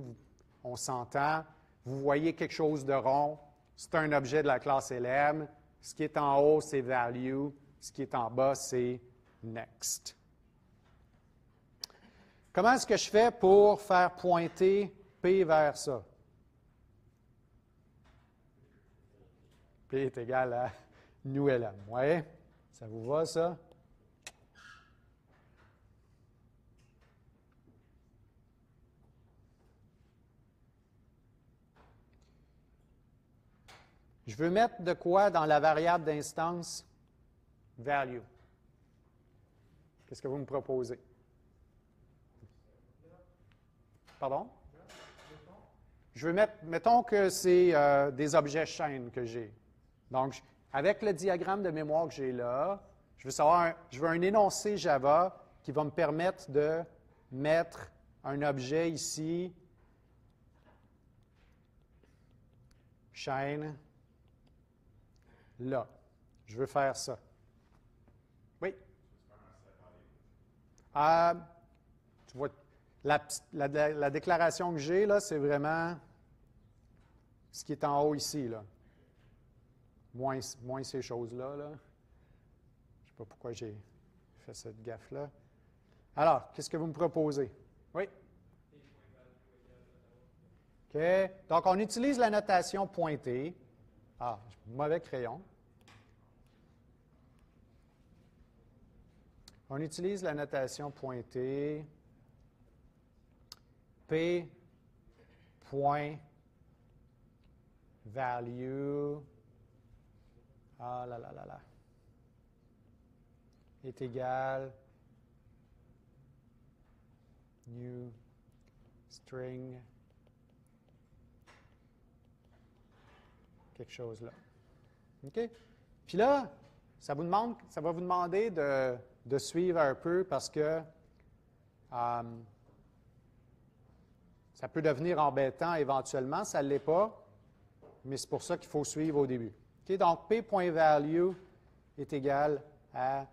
On s'entend. Vous voyez quelque chose de rond. C'est un objet de la classe LM. Ce qui est en haut, c'est value. Ce qui est en bas, c'est next. Comment est-ce que je fais pour faire pointer P vers ça? P est égal à nous LM. Oui? Ça vous va, ça? Je veux mettre de quoi dans la variable d'instance? Value. Qu'est-ce que vous me proposez? Pardon? Je veux mettre, mettons que c'est euh, des objets chaînes que j'ai. Donc, avec le diagramme de mémoire que j'ai là, je veux savoir, je veux un énoncé Java qui va me permettre de mettre un objet ici, chaîne, là. Je veux faire ça. Oui? Euh, tu vois, la, la déclaration que j'ai, là, c'est vraiment ce qui est en haut ici. Là. Moins, moins ces choses-là. Là. Je ne sais pas pourquoi j'ai fait cette gaffe-là. Alors, qu'est-ce que vous me proposez? Oui? OK. Donc, on utilise la notation pointée. Ah, mauvais crayon. On utilise la notation pointée. P point value ah là là là là est égal new string quelque chose là. OK? Puis là, ça, vous demande, ça va vous demander de, de suivre un peu parce que euh, ça peut devenir embêtant éventuellement, ça ne l'est pas, mais c'est pour ça qu'il faut suivre au début. donc, p.value est égal à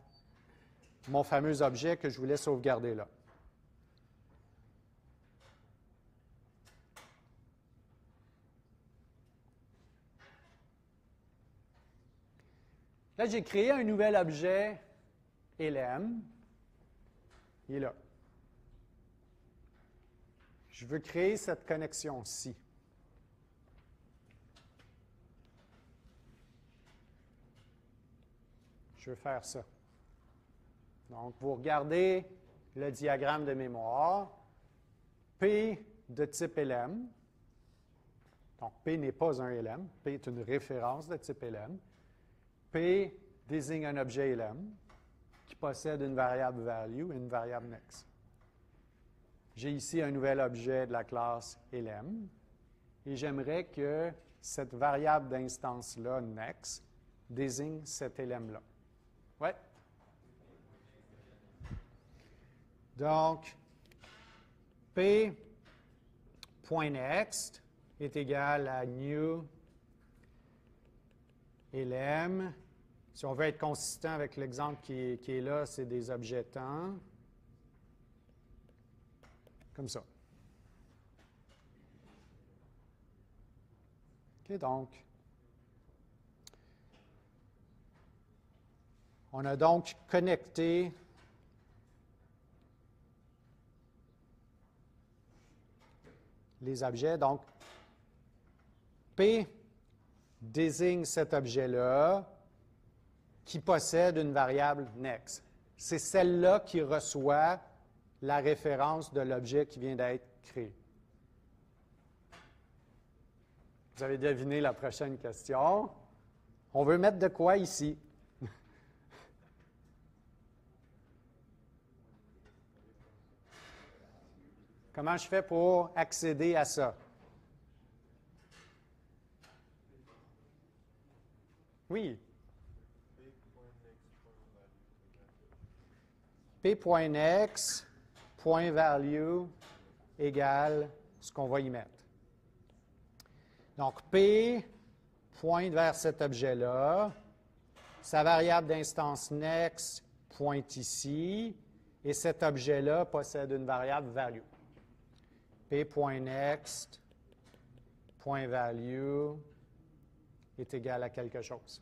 mon fameux objet que je voulais sauvegarder là. Là, j'ai créé un nouvel objet LM. Est là. Je veux créer cette connexion-ci. Je veux faire ça. Donc, vous regardez le diagramme de mémoire. P de type LM. Donc, P n'est pas un LM. P est une référence de type LM. P désigne un objet LM qui possède une variable value et une variable next. J'ai ici un nouvel objet de la classe LM et j'aimerais que cette variable d'instance-là, next, désigne cet LM-là. Oui? Donc, P.next est égal à new LM. Si on veut être consistant avec l'exemple qui, est là, c'est des objets temps. Comme ça. OK, donc, on a donc connecté les objets. Donc, P désigne cet objet-là qui possède une variable next. C'est celle-là qui reçoit la référence de l'objet qui vient d'être créé. Vous avez deviné la prochaine question. On veut mettre de quoi ici? (laughs) Comment je fais pour accéder à ça? Oui. P.next point value égale ce qu'on va y mettre. Donc, P pointe vers cet objet-là. Sa variable d'instance next pointe ici. Et cet objet-là possède une variable value. P.next point value est égal à quelque chose.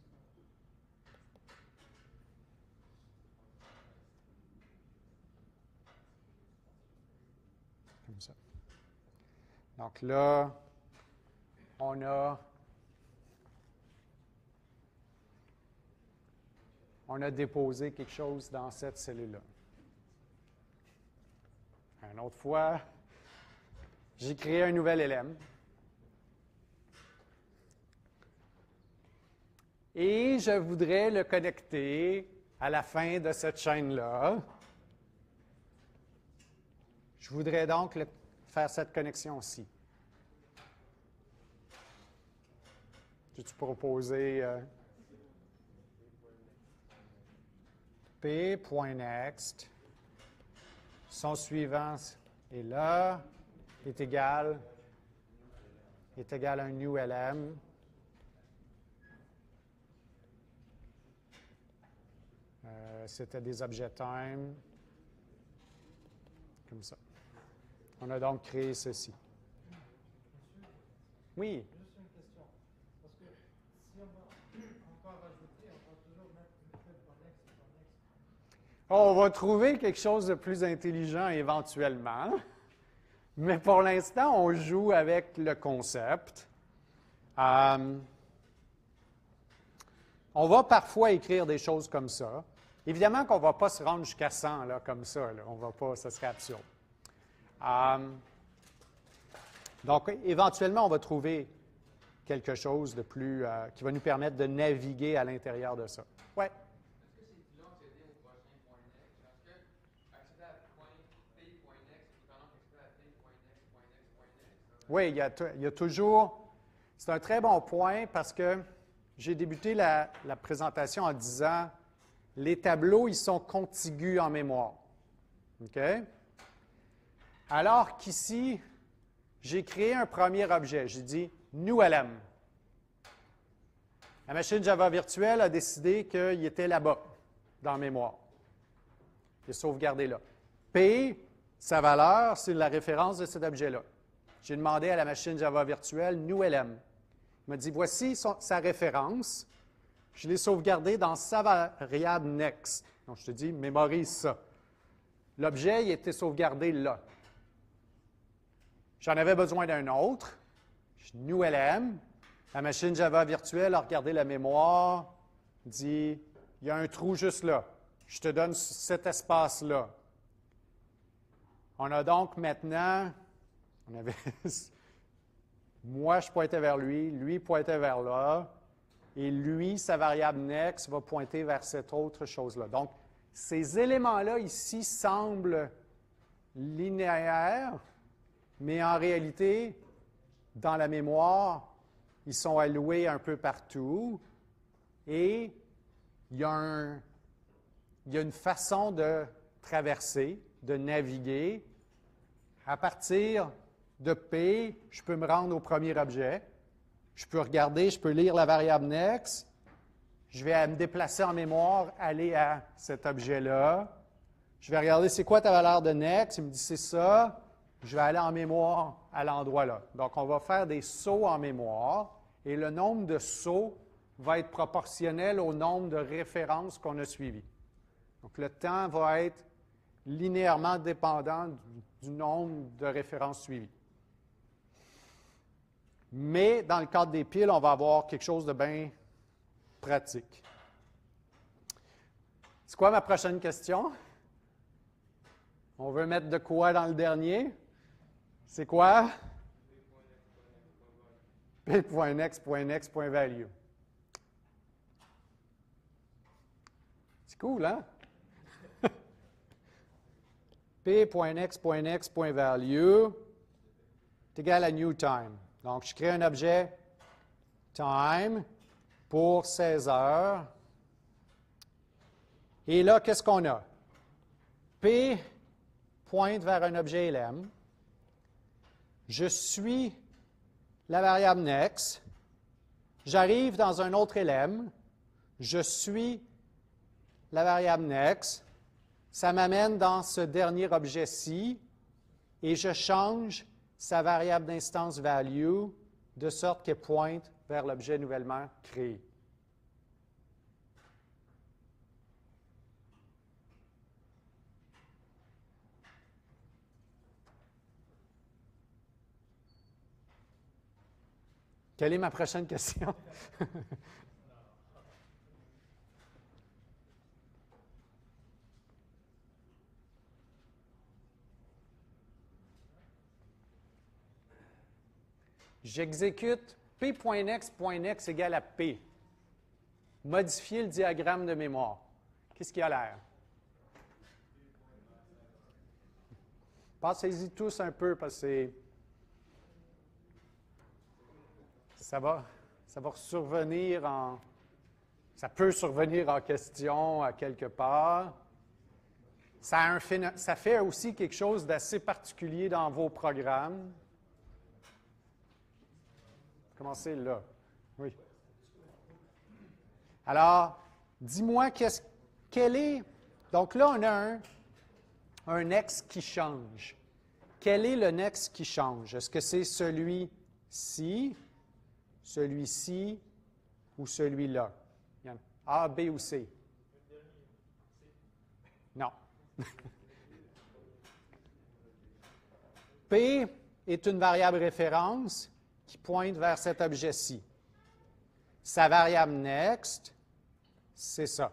Donc là, on a déposé quelque chose dans cette cellule-là. Une autre fois, j'ai créé un nouvel LM. Et je voudrais le connecter à la fin de cette chaîne-là. Je voudrais donc faire cette connexion-ci. Peux-tu proposer euh, P.next, son suivant est là, est égal, est égal à un new LM. Euh, C'était des objets time. Comme ça. On a donc créé ceci. Oui. Juste une question. Parce que si on va encore rajouter, on va toujours mettre le connexe et connexe. On va trouver quelque chose de plus intelligent éventuellement. (laughs) Mais pour l'instant, on joue avec le concept. Euh, on va parfois écrire des choses comme ça. Évidemment qu'on ne va pas se rendre jusqu'à 100 là, comme ça. là. On va pas, ça serait absurde. Euh, donc, éventuellement, on va trouver quelque chose de plus euh, qui va nous permettre de naviguer à l'intérieur de ça. Ouais. Est-ce que c'est plus long d'accéder au prochain point next? Parce que accéder à point P.next, c'est pendant qu'accéder à P.next, point next, point next. Oui, il y a, tou- il y a toujours. C'est un très bon point parce que j'ai débuté la, la présentation en disant les tableaux, ils sont contigus en mémoire. OK? Alors qu'ici, j'ai créé un premier objet. J'ai dit new LM. La machine Java virtuelle a décidé qu'il était là-bas, dans mémoire. Il est sauvegardé là. P, sa valeur, c'est la référence de cet objet-là. J'ai demandé à la machine Java virtuelle new LM. Il m'a dit voici sa référence. Je l'ai sauvegardé dans sa variable next. Donc, je te dis, mémorise ça. L'objet, il était sauvegardé là. J'en avais besoin d'un autre. New LM. La machine Java virtuelle a regardé la mémoire, dit il y a un trou juste là. Je te donne cet espace-là. On a donc maintenant, (laughs) moi je pointais vers lui, lui pointait vers là, et lui, sa variable next va pointer vers cette autre chose-là. Donc, ces éléments-là ici semblent linéaires, mais en réalité, dans la mémoire, ils sont alloués un peu partout et il y a, une façon de traverser, de naviguer. À partir de P, je peux me rendre au premier objet. Je peux regarder, je peux lire la variable next. Je vais me déplacer en mémoire, aller à cet objet-là. Je vais regarder c'est quoi ta valeur de next? Il me dit c'est ça. Je vais aller en mémoire à l'endroit là. Donc, on va faire des sauts en mémoire et le nombre de sauts va être proportionnel au nombre de références qu'on a suivies. Donc, le temps va être linéairement dépendant du, du nombre de références suivies. Mais dans le cadre des piles, on va avoir quelque chose de bien pratique. C'est quoi ma prochaine question? On veut mettre de quoi dans le dernier? C'est quoi? P.next.next.value. C'est cool, hein? (laughs) P.next.next.value est égal à new time. Donc, je crée un objet time pour 16 heures. Et là, qu'est-ce qu'on a? P pointe vers un objet LM. Je suis la variable next. J'arrive dans un autre LM. Je suis la variable next. Ça m'amène dans ce dernier objet-ci et je change sa variable d'instance value de sorte qu'elle pointe vers l'objet nouvellement créé. Quelle est ma prochaine question? J'exécute P.next.next égale à P. Modifier le diagramme de mémoire. Qu'est-ce qui a l'air? Passez-y tous un peu parce que ça va, ça va survenir en. Ça peut survenir en question à quelque part. Ça, a un, ça fait aussi quelque chose d'assez particulier dans vos programmes. Commencez là. Oui. Alors, dis-moi qu'est-ce, quel est. Donc là, on a un, un next qui change. Quel est le next qui change? Est-ce que c'est celui-ci, celui-ci ou celui-là? A, B ou C? Non. P est une variable référence qui pointe vers cet objet-ci. Sa variable next, c'est ça.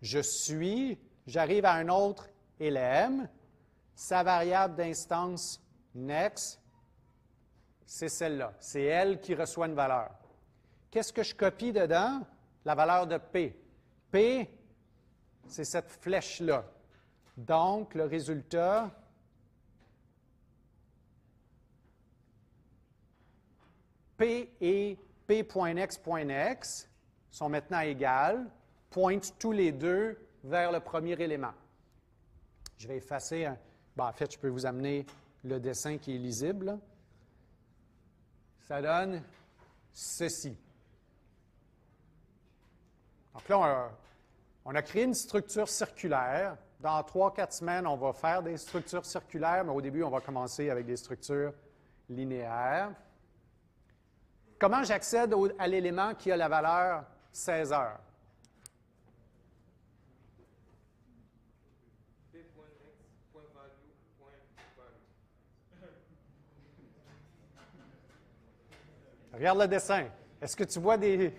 Je suis, j'arrive à un autre LM, sa variable d'instance next, c'est celle-là. C'est elle qui reçoit une valeur. Qu'est-ce que je copie dedans? La valeur de P. P, c'est cette flèche-là. Donc, le résultat, P et P.next.next sont maintenant égales, pointent tous les deux vers le premier élément. Je vais effacer un. en fait, je peux vous amener le dessin qui est lisible. Ça donne ceci. Donc là, on a, créé une structure circulaire. Dans trois, quatre semaines, on va faire des structures circulaires, mais au début, on va commencer avec des structures linéaires. Comment j'accède à l'élément qui a la valeur 16 heures? Regarde le dessin. Est-ce que tu vois des.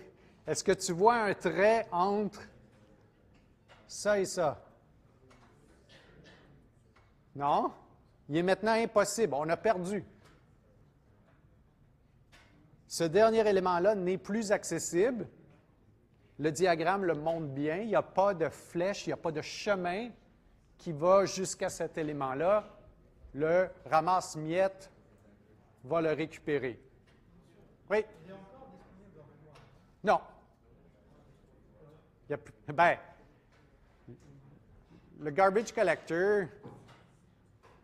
Est-ce que tu vois un trait entre ça et ça? Non? Il est maintenant impossible. On a perdu. Ce dernier élément-là n'est plus accessible. Le diagramme le montre bien. Il n'y a pas de flèche, il n'y a pas de chemin qui va jusqu'à cet élément-là. Le ramasse-miette va le récupérer. Oui? Il est encore disponible en mémoire. Non. Il ben, le garbage collector,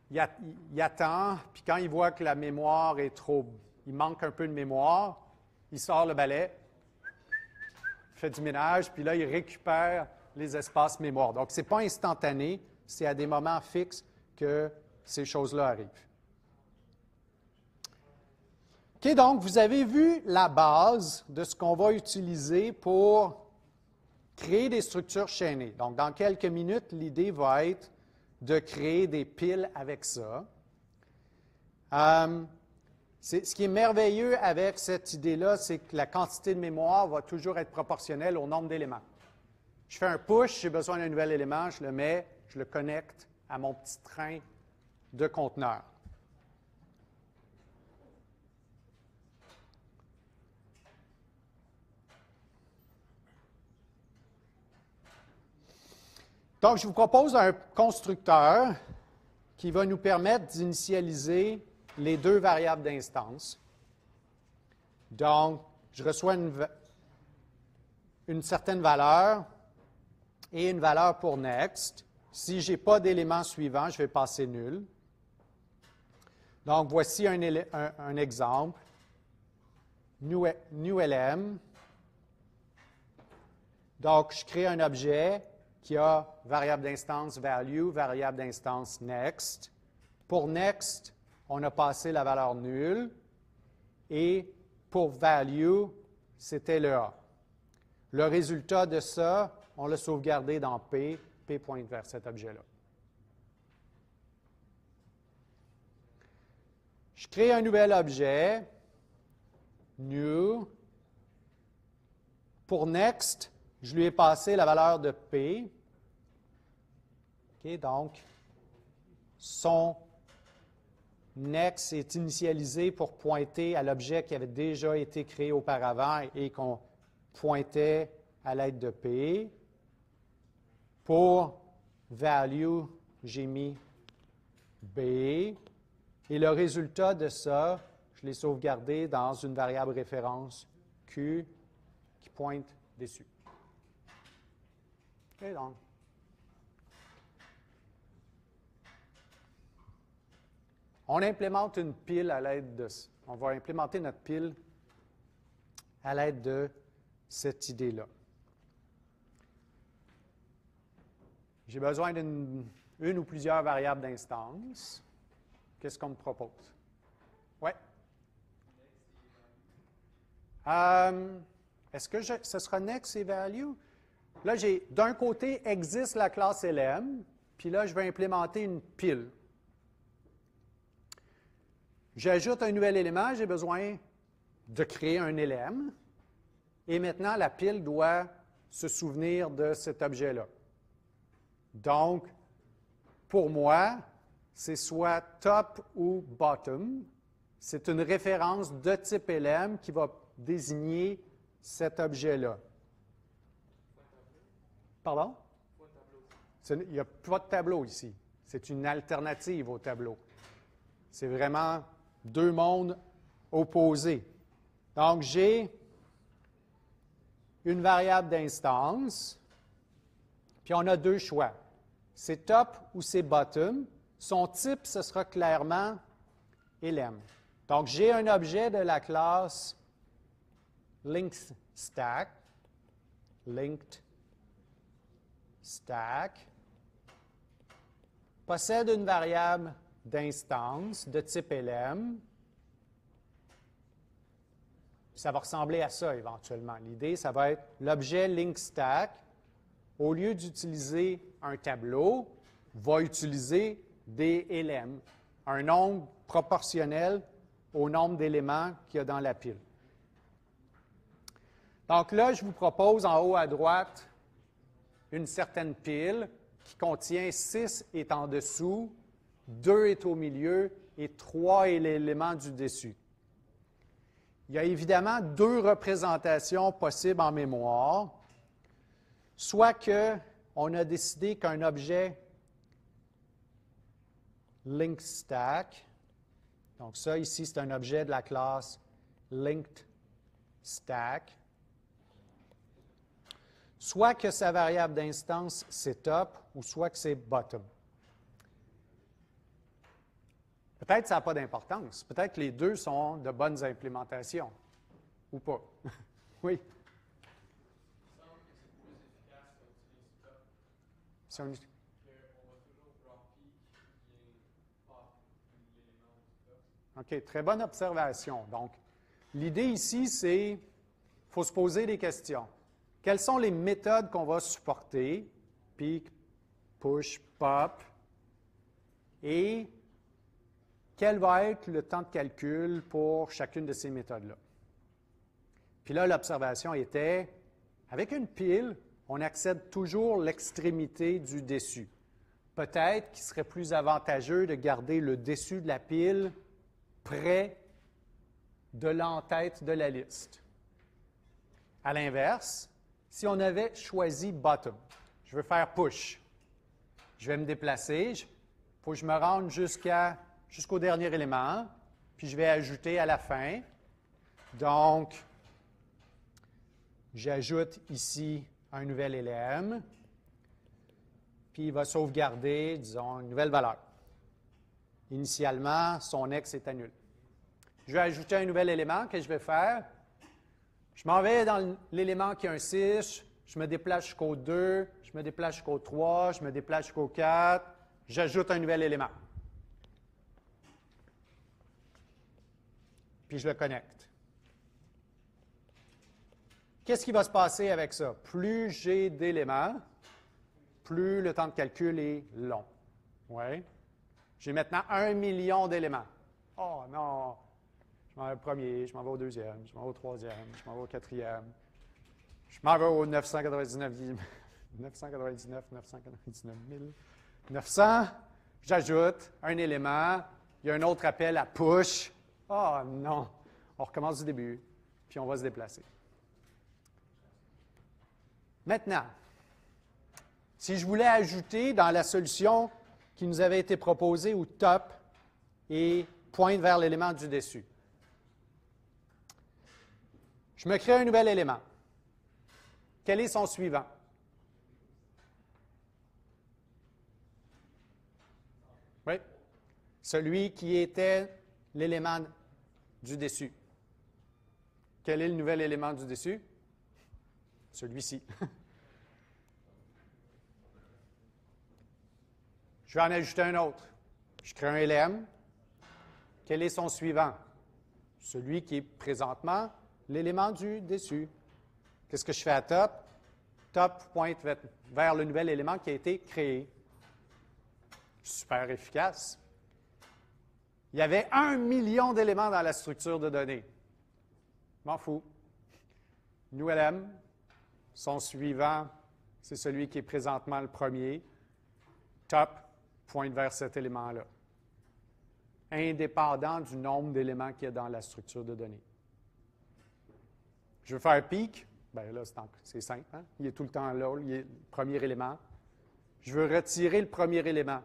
il, il, attend, puis quand il voit que la mémoire est trop il manque un peu de mémoire, il sort le balai, fait du ménage, puis là, il récupère les espaces mémoire. Donc, ce n'est pas instantané, c'est à des moments fixes que ces choses-là arrivent. Donc, vous avez vu la base de ce qu'on va utiliser pour créer des structures chaînées. Donc, dans quelques minutes, l'idée va être de créer des piles avec ça. Euh, ce qui est merveilleux avec cette idée-là, c'est que la quantité de mémoire va toujours être proportionnelle au nombre d'éléments. Je fais un push, j'ai besoin d'un nouvel élément, je le mets, je le connecte à mon petit train de conteneur. Donc, je vous propose un constructeur qui va nous permettre d'initialiser les deux variables d'instance. Donc, je reçois une, certaine valeur et une valeur pour next. Si je n'ai pas d'élément suivant, je vais passer nul. Donc, voici un, exemple. New. Donc, je crée un objet qui a variable d'instance value, variable d'instance next. Pour next, on a passé la valeur nulle et pour value, c'était le A. Le résultat de ça, on l'a sauvegardé dans P. P pointe vers cet objet-là. Je crée un nouvel objet new. Pour next, je lui ai passé la valeur de P. OK, donc, son next est initialisé pour pointer à l'objet qui avait déjà été créé auparavant et qu'on pointait à l'aide de P. Pour value, j'ai mis B. Et le résultat de ça, je l'ai sauvegardé dans une variable référence Q qui pointe dessus. OK, donc. On implémente une pile à l'aide de. On va implémenter notre pile à l'aide de cette idée-là. J'ai besoin d'une une ou plusieurs variables d'instance. Qu'est-ce qu'on me propose? Oui. Euh, Est-ce que ce sera next et value? Là, j'ai d'un côté existe la classe LM, puis là, je vais implémenter une pile. J'ajoute un nouvel élément, j'ai besoin de créer un LM. Et maintenant, la pile doit se souvenir de cet objet-là. Donc, pour moi, c'est soit top ou bottom. C'est une référence de type LM qui va désigner cet objet-là. Pardon? Il n'y a pas de tableau ici. C'est une alternative au tableau. C'est vraiment deux mondes opposés. Donc, j'ai une variable d'instance, puis on a deux choix. C'est top ou c'est bottom. Son type, ce sera clairement LM. Donc, j'ai un objet de la classe linked stack, linked stack, possède une variable d'instance de type LM. Ça va ressembler à ça éventuellement. L'idée, ça va être l'objet link stack, au lieu d'utiliser un tableau, va utiliser des LM, un nombre proportionnel au nombre d'éléments qu'il y a dans la pile. Donc là, je vous propose en haut à droite une certaine pile qui contient 6 est en dessous, 2 est au milieu et 3 est l'élément du dessus. Il y a évidemment deux représentations possibles en mémoire. Soit qu'on a décidé qu'un objet link stack, donc ça ici c'est un objet de la classe linked stack, soit que sa variable d'instance c'est top ou soit que c'est bottom. Peut-être que ça n'a pas d'importance. Peut-être que les deux sont de bonnes implémentations. Ou pas. (laughs) oui. OK, très bonne observation. Donc, l'idée ici, c'est il faut se poser des questions. Quelles sont les méthodes qu'on va supporter? Peak, push, pop. Et quel va être le temps de calcul pour chacune de ces méthodes-là? Puis là, l'observation était, avec une pile, on accède toujours l'extrémité du dessus. Peut-être qu'il serait plus avantageux de garder le dessus de la pile près de l'entête de la liste. À l'inverse, si on avait choisi bottom, je veux faire push, je vais me déplacer, il faut que je me rende jusqu'à, jusqu'au dernier élément, puis je vais ajouter à la fin. Donc, j'ajoute ici un nouvel LM, puis il va sauvegarder, disons, une nouvelle valeur. Initialement, son ex est annulé. Je vais ajouter un nouvel élément que je vais faire. Je m'en vais dans l'élément qui a un 6, je me déplace jusqu'au 2, je me déplace jusqu'au 3, je me déplace jusqu'au 4, j'ajoute un nouvel élément. Puis je le connecte. Qu'est-ce qui va se passer avec ça? Plus j'ai d'éléments, plus le temps de calcul est long. Oui. J'ai maintenant un million d'éléments. Oh non, je m'en vais au premier, je m'en vais au deuxième, je m'en vais au troisième, je m'en vais au quatrième. Je m'en vais au 999, 999, 999 000. 900. J'ajoute un élément. Il y a un autre appel à push. Oh non. On recommence du début, puis on va se déplacer. Maintenant, si je voulais ajouter dans la solution qui nous avait été proposée au top et pointe vers l'élément du dessus, je me crée un nouvel élément. Quel est son suivant? Oui. Celui qui était l'élément du dessus. Quel est le nouvel élément du dessus? Celui-ci. (laughs) Je vais en ajouter un autre. Je crée un LM. Quel est son suivant? Celui qui est présentement l'élément du dessus. Qu'est-ce que je fais à top? Top pointe vers le nouvel élément qui a été créé. Super efficace. Il y avait un million d'éléments dans la structure de données. M'en fous. New son suivant, c'est celui qui est présentement le premier. Top pointe vers cet élément-là. Indépendant du nombre d'éléments qu'il y a dans la structure de données. Je veux faire peak. Bien là, c'est simple. Hein? Il est tout le temps là, il est le premier élément. Je veux retirer le premier élément.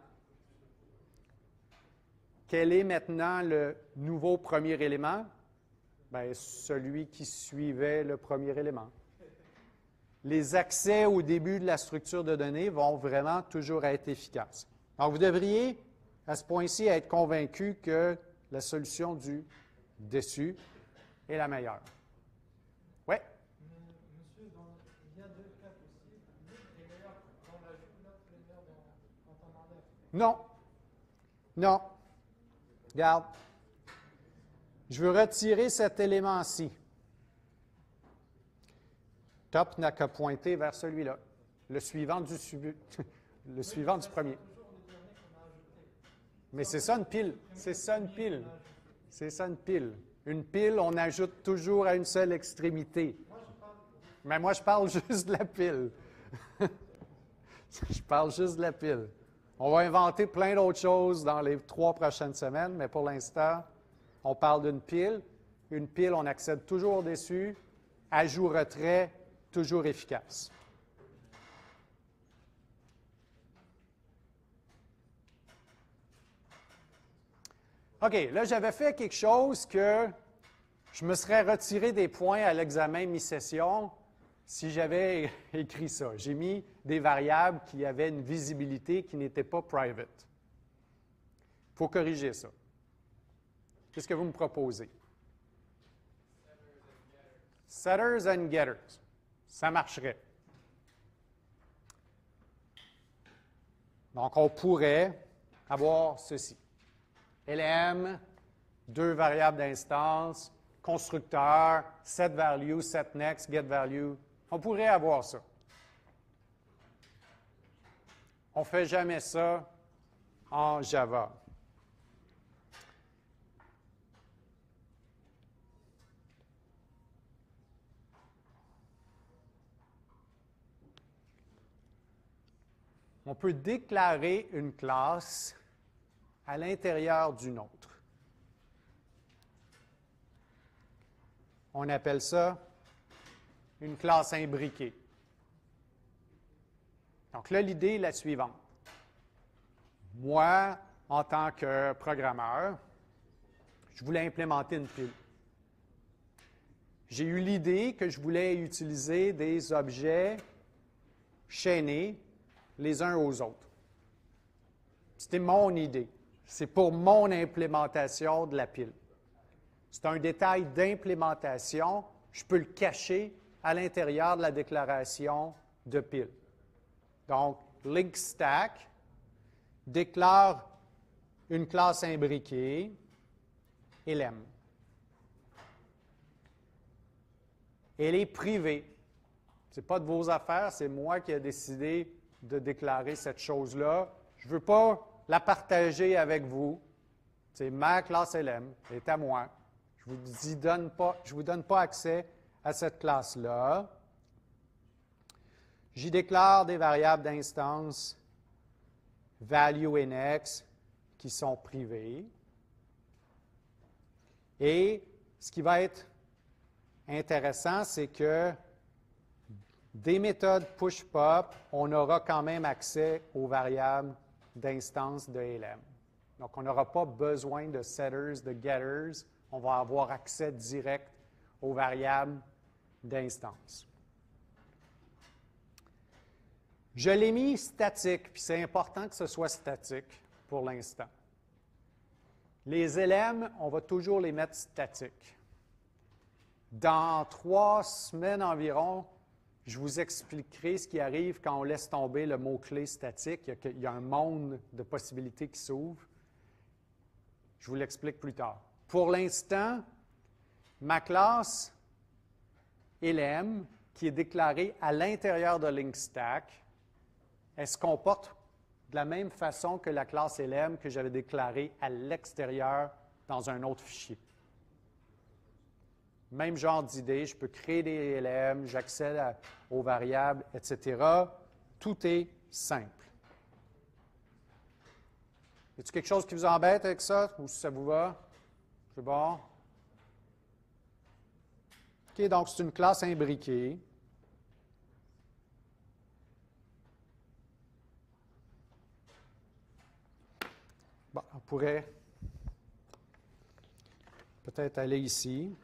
Quel est maintenant le nouveau premier élément? Bien, celui qui suivait le premier élément. Les accès au début de la structure de données vont vraiment toujours être efficaces. Alors, vous devriez, à ce point-ci, être convaincu que la solution du dessus est la meilleure. Oui? Monsieur, dans, il y a deux cas possibles. L'une est meilleure dans l'ajout, l'autre est meilleure dans- quand on enlève. Non. Non. Regarde. Je veux retirer cet élément-ci. Top n'a qu'à pointer vers celui-là. (laughs) Le suivant du, premier. Mais c'est ça une pile. C'est ça une pile. C'est ça une pile. Une pile, on ajoute toujours à une seule extrémité. Mais moi, je parle (laughs) juste de la pile. (laughs) je parle juste de la pile. On va inventer plein d'autres choses dans les trois prochaines semaines, mais pour l'instant, on parle d'une pile. Une pile, on accède toujours au-dessus. Ajout-retrait, toujours efficace. OK, là, j'avais fait quelque chose que je me serais retiré des points à l'examen mi-session si j'avais (laughs) écrit ça. J'ai mis des variables qui avaient une visibilité qui n'était pas private. Il faut corriger ça. Qu'est-ce que vous me proposez? Setters and getters. Ça marcherait. Donc, on pourrait avoir ceci. LM, deux variables d'instance, constructeur, set value, set next, get value. On pourrait avoir ça. On ne fait jamais ça en Java. On peut déclarer une classe à l'intérieur d'une autre. On appelle ça une classe imbriquée. Donc là, l'idée est la suivante. Moi, en tant que programmeur, je voulais implémenter une pile. J'ai eu l'idée que je voulais utiliser des objets chaînés les uns aux autres. C'était mon idée. C'est pour mon implémentation de la pile. C'est un détail d'implémentation. Je peux le cacher à l'intérieur de la déclaration de pile. Donc, link stack déclare une classe imbriquée, LM. Elle est privée. Ce n'est pas de vos affaires, c'est moi qui ai décidé de déclarer cette chose-là. Je ne veux pas la partager avec vous. C'est ma classe LM, elle est à moi. Je ne vous, vous donne pas accès à cette classe-là. J'y déclare des variables d'instance value et x qui sont privées. Et ce qui va être intéressant, c'est que des méthodes push-pop, on aura quand même accès aux variables d'instance de LM. Donc, on n'aura pas besoin de setters, de getters. On va avoir accès direct aux variables d'instance. Je l'ai mis statique, puis c'est important que ce soit statique pour l'instant. Les LM, on va toujours les mettre statiques. Dans trois semaines environ, je vous expliquerai ce qui arrive quand on laisse tomber le mot-clé statique. Il y, a, un monde de possibilités qui s'ouvre. Je vous l'explique plus tard. Pour l'instant, ma classe LM, qui est déclarée à l'intérieur de LinkStack, elle se comporte de la même façon que la classe LM que j'avais déclarée à l'extérieur dans un autre fichier. Même genre d'idée, je peux créer des LM, j'accède aux variables, etc. Tout est simple. Y a-t-il quelque chose qui vous embête avec ça? Ou si ça vous va? C'est bon? OK, donc c'est une classe imbriquée. Bon, on pourrait peut-être aller ici.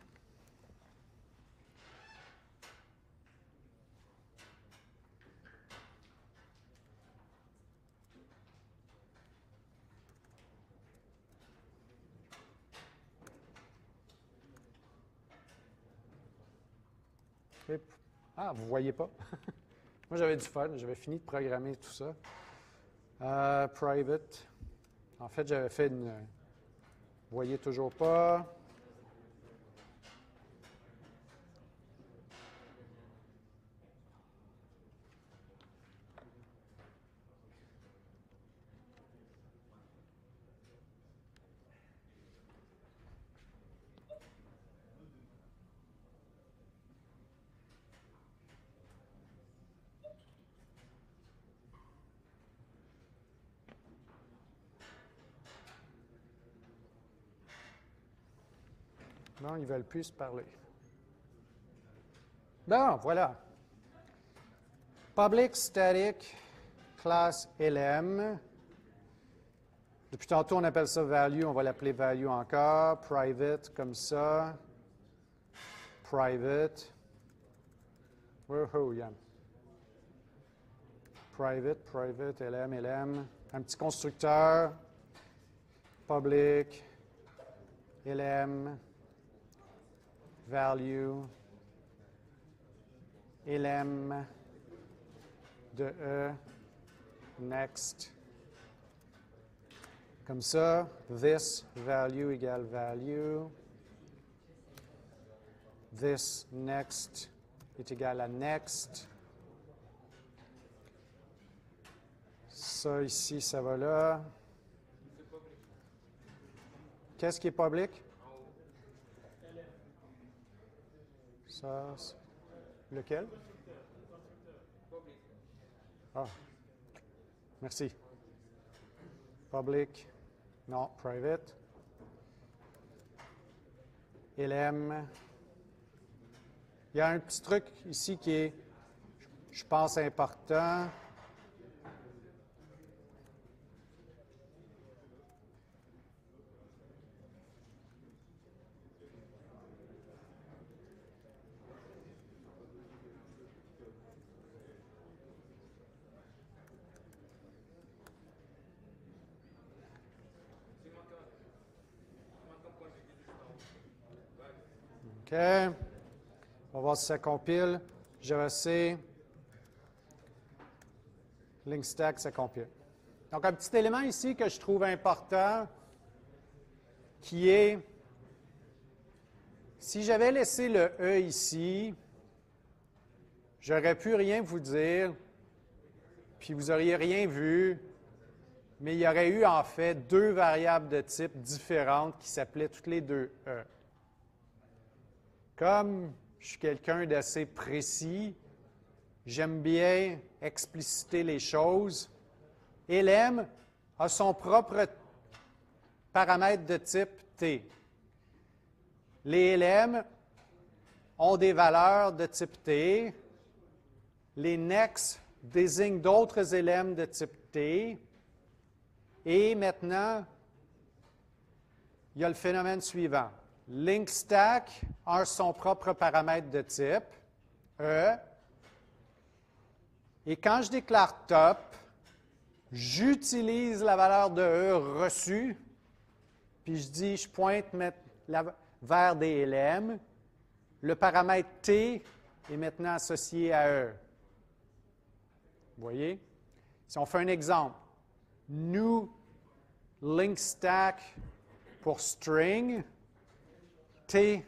Ah, vous voyez pas? (laughs) Moi, j'avais du fun. J'avais fini de programmer tout ça. Euh, private. En fait, j'avais fait une. Vous voyez toujours pas. Non, ils ne plus parler. Bon, voilà. Public static class LM. Depuis tantôt, on appelle ça value, on va l'appeler value encore. Private, comme ça. Private. Woohoo, Yann. Private, private, LM, LM. Un petit constructeur. Public. LM value lm de E next. Comme ça, this value égale value. This next est égal à next. Ça ici, ça va là. Qu'est-ce qui est public? Ça, lequel? Ah, merci. Public, non, private. LM. Il y a un petit truc ici qui est, je pense, important. OK. On va voir si ça compile. JavaC. LinkStack, ça compile. Donc, un petit élément ici que je trouve important, qui est, si j'avais laissé le E ici, j'aurais pu rien vous dire, puis vous n'auriez rien vu, mais il y aurait eu en fait deux variables de type différentes qui s'appelaient toutes les deux E. comme je suis quelqu'un d'assez précis, j'aime bien expliciter les choses. LM a son propre paramètre de type T. Les LM ont des valeurs de type T. Les NEX désignent d'autres LM de type T. Et maintenant, il y a le phénomène suivant. Link stack a son propre paramètre de type E. Et quand je déclare top, j'utilise la valeur de E reçue, puis je dis, je pointe vers des LM. Le paramètre T est maintenant associé à E. Vous voyez? Si on fait un exemple, new link stack pour string, T,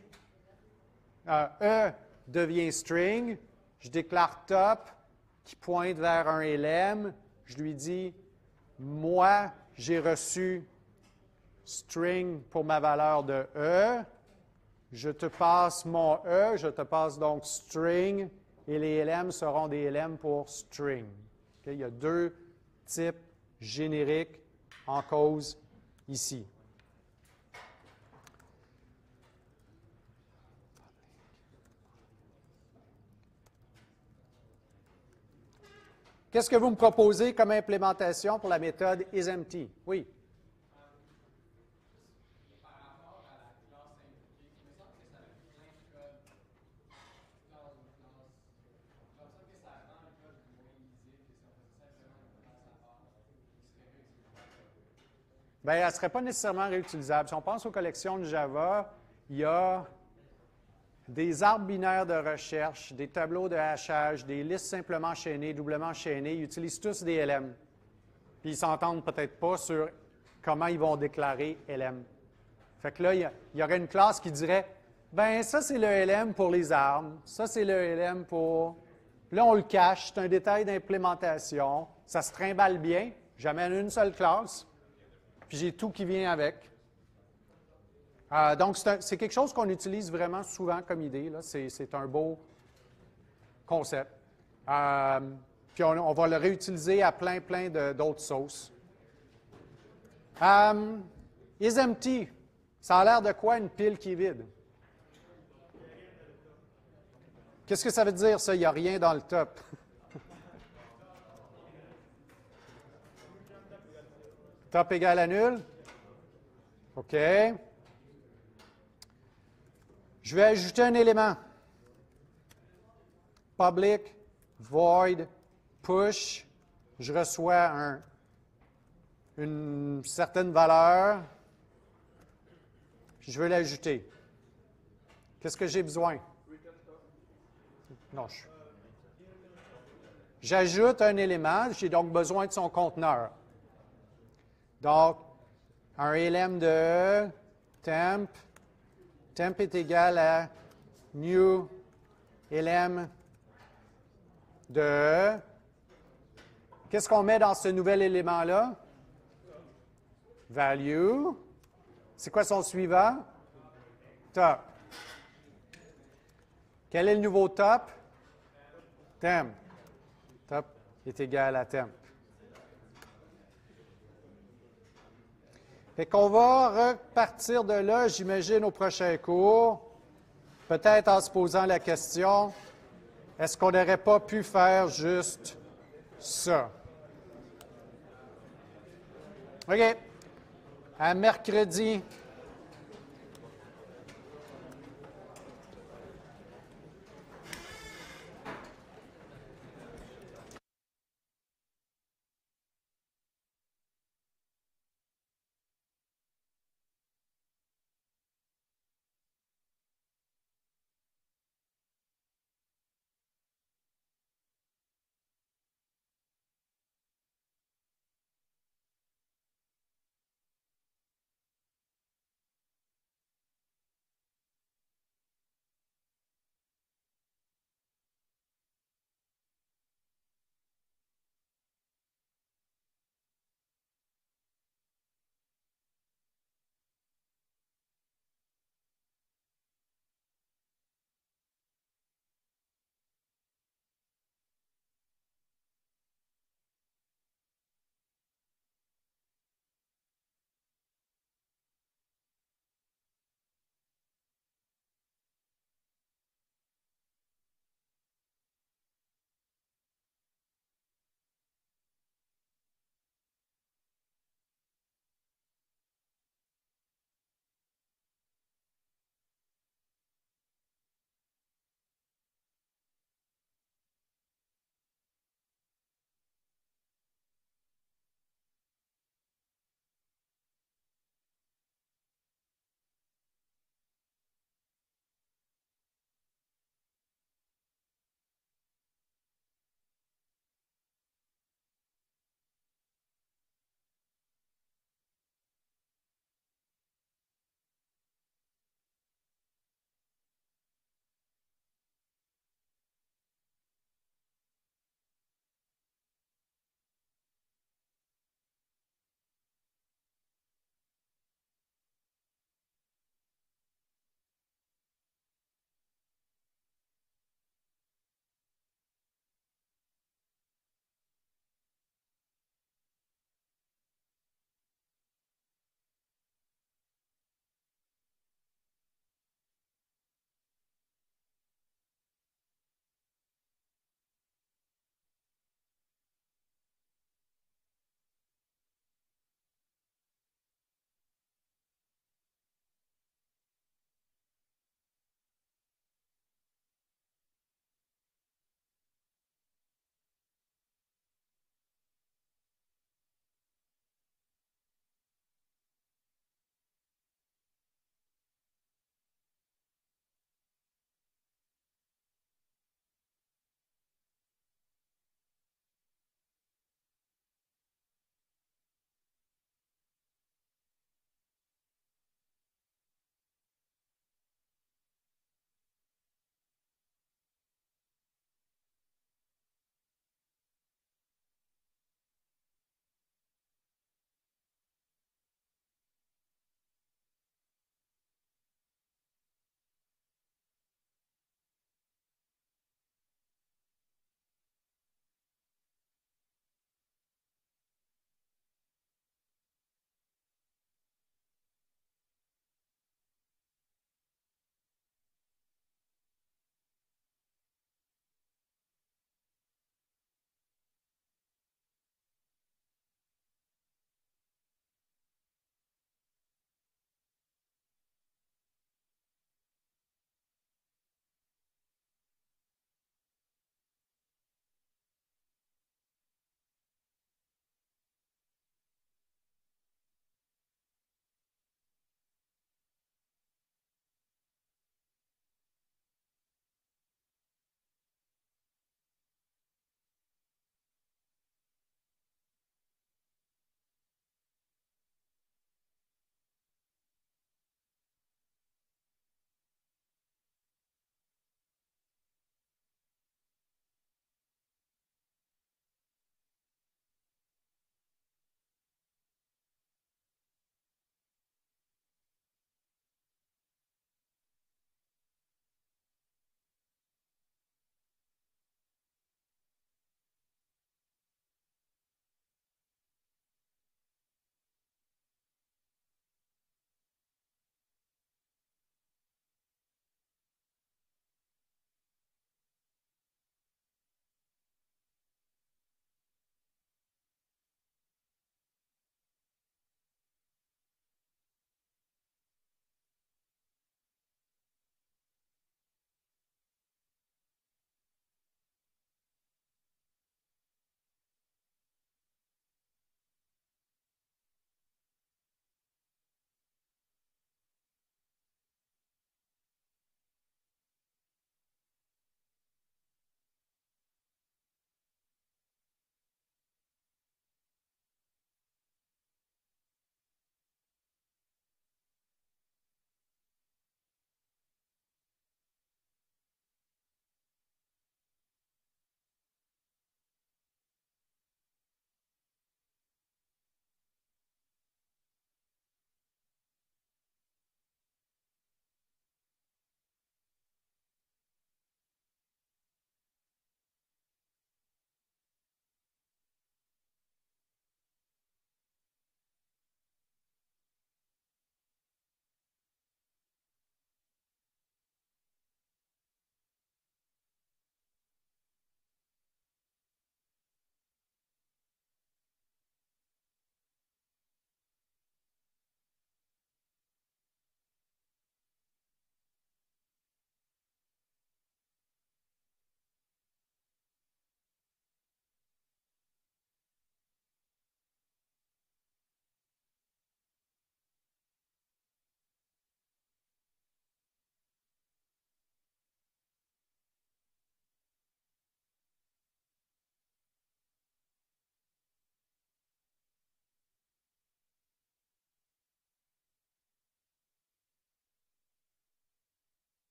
euh, E devient string, je déclare top qui pointe vers un LM, je lui dis, moi, j'ai reçu string pour ma valeur de E, je te passe mon E, je te passe donc string, et les LM seront des LM pour string. Il y a deux types génériques en cause ici. Qu'est-ce que vous me proposez comme implémentation pour la méthode isempty? Oui. Bien, elle ne serait pas nécessairement réutilisable. Si on pense aux collections de Java, il y a des arbres binaires de recherche, des tableaux de hachage, des listes simplement chaînées, doublement chaînées. Ils utilisent tous des LM. Puis ils s'entendent peut-être pas sur comment ils vont déclarer LM. Fait que là, il y, aurait une classe qui dirait ben ça, c'est le LM pour les arbres, ça, c'est le LM pour. Là, on le cache, c'est un détail d'implémentation. Ça se trimballe bien. J'amène une seule classe puis j'ai tout qui vient avec. Euh, donc, c'est quelque chose qu'on utilise vraiment souvent comme idée. C'est un beau concept. Euh, puis on, va le réutiliser à plein, plein d'autres sauces. Euh, is empty. Ça a l'air de quoi une pile qui est vide? Qu'est-ce que ça veut dire, ça? Il n'y a rien dans le top. (laughs) Top égal à nul? OK. Je vais ajouter un élément. Public, void, push. Je reçois une certaine valeur. je veux l'ajouter. Qu'est-ce que j'ai besoin? Non, J'ajoute un élément. J'ai donc besoin de son conteneur. Donc, un LM de temp, temp est égal à new LM de. Qu'est-ce qu'on met dans ce nouvel élément-là? Value. C'est quoi son suivant? Top. Quel est le nouveau top? Temp. Top est égal à temp. Fait qu'on va repartir de là, j'imagine, au prochain cours, peut-être en se posant la question, est-ce qu'on n'aurait pas pu faire juste ça? OK. À mercredi.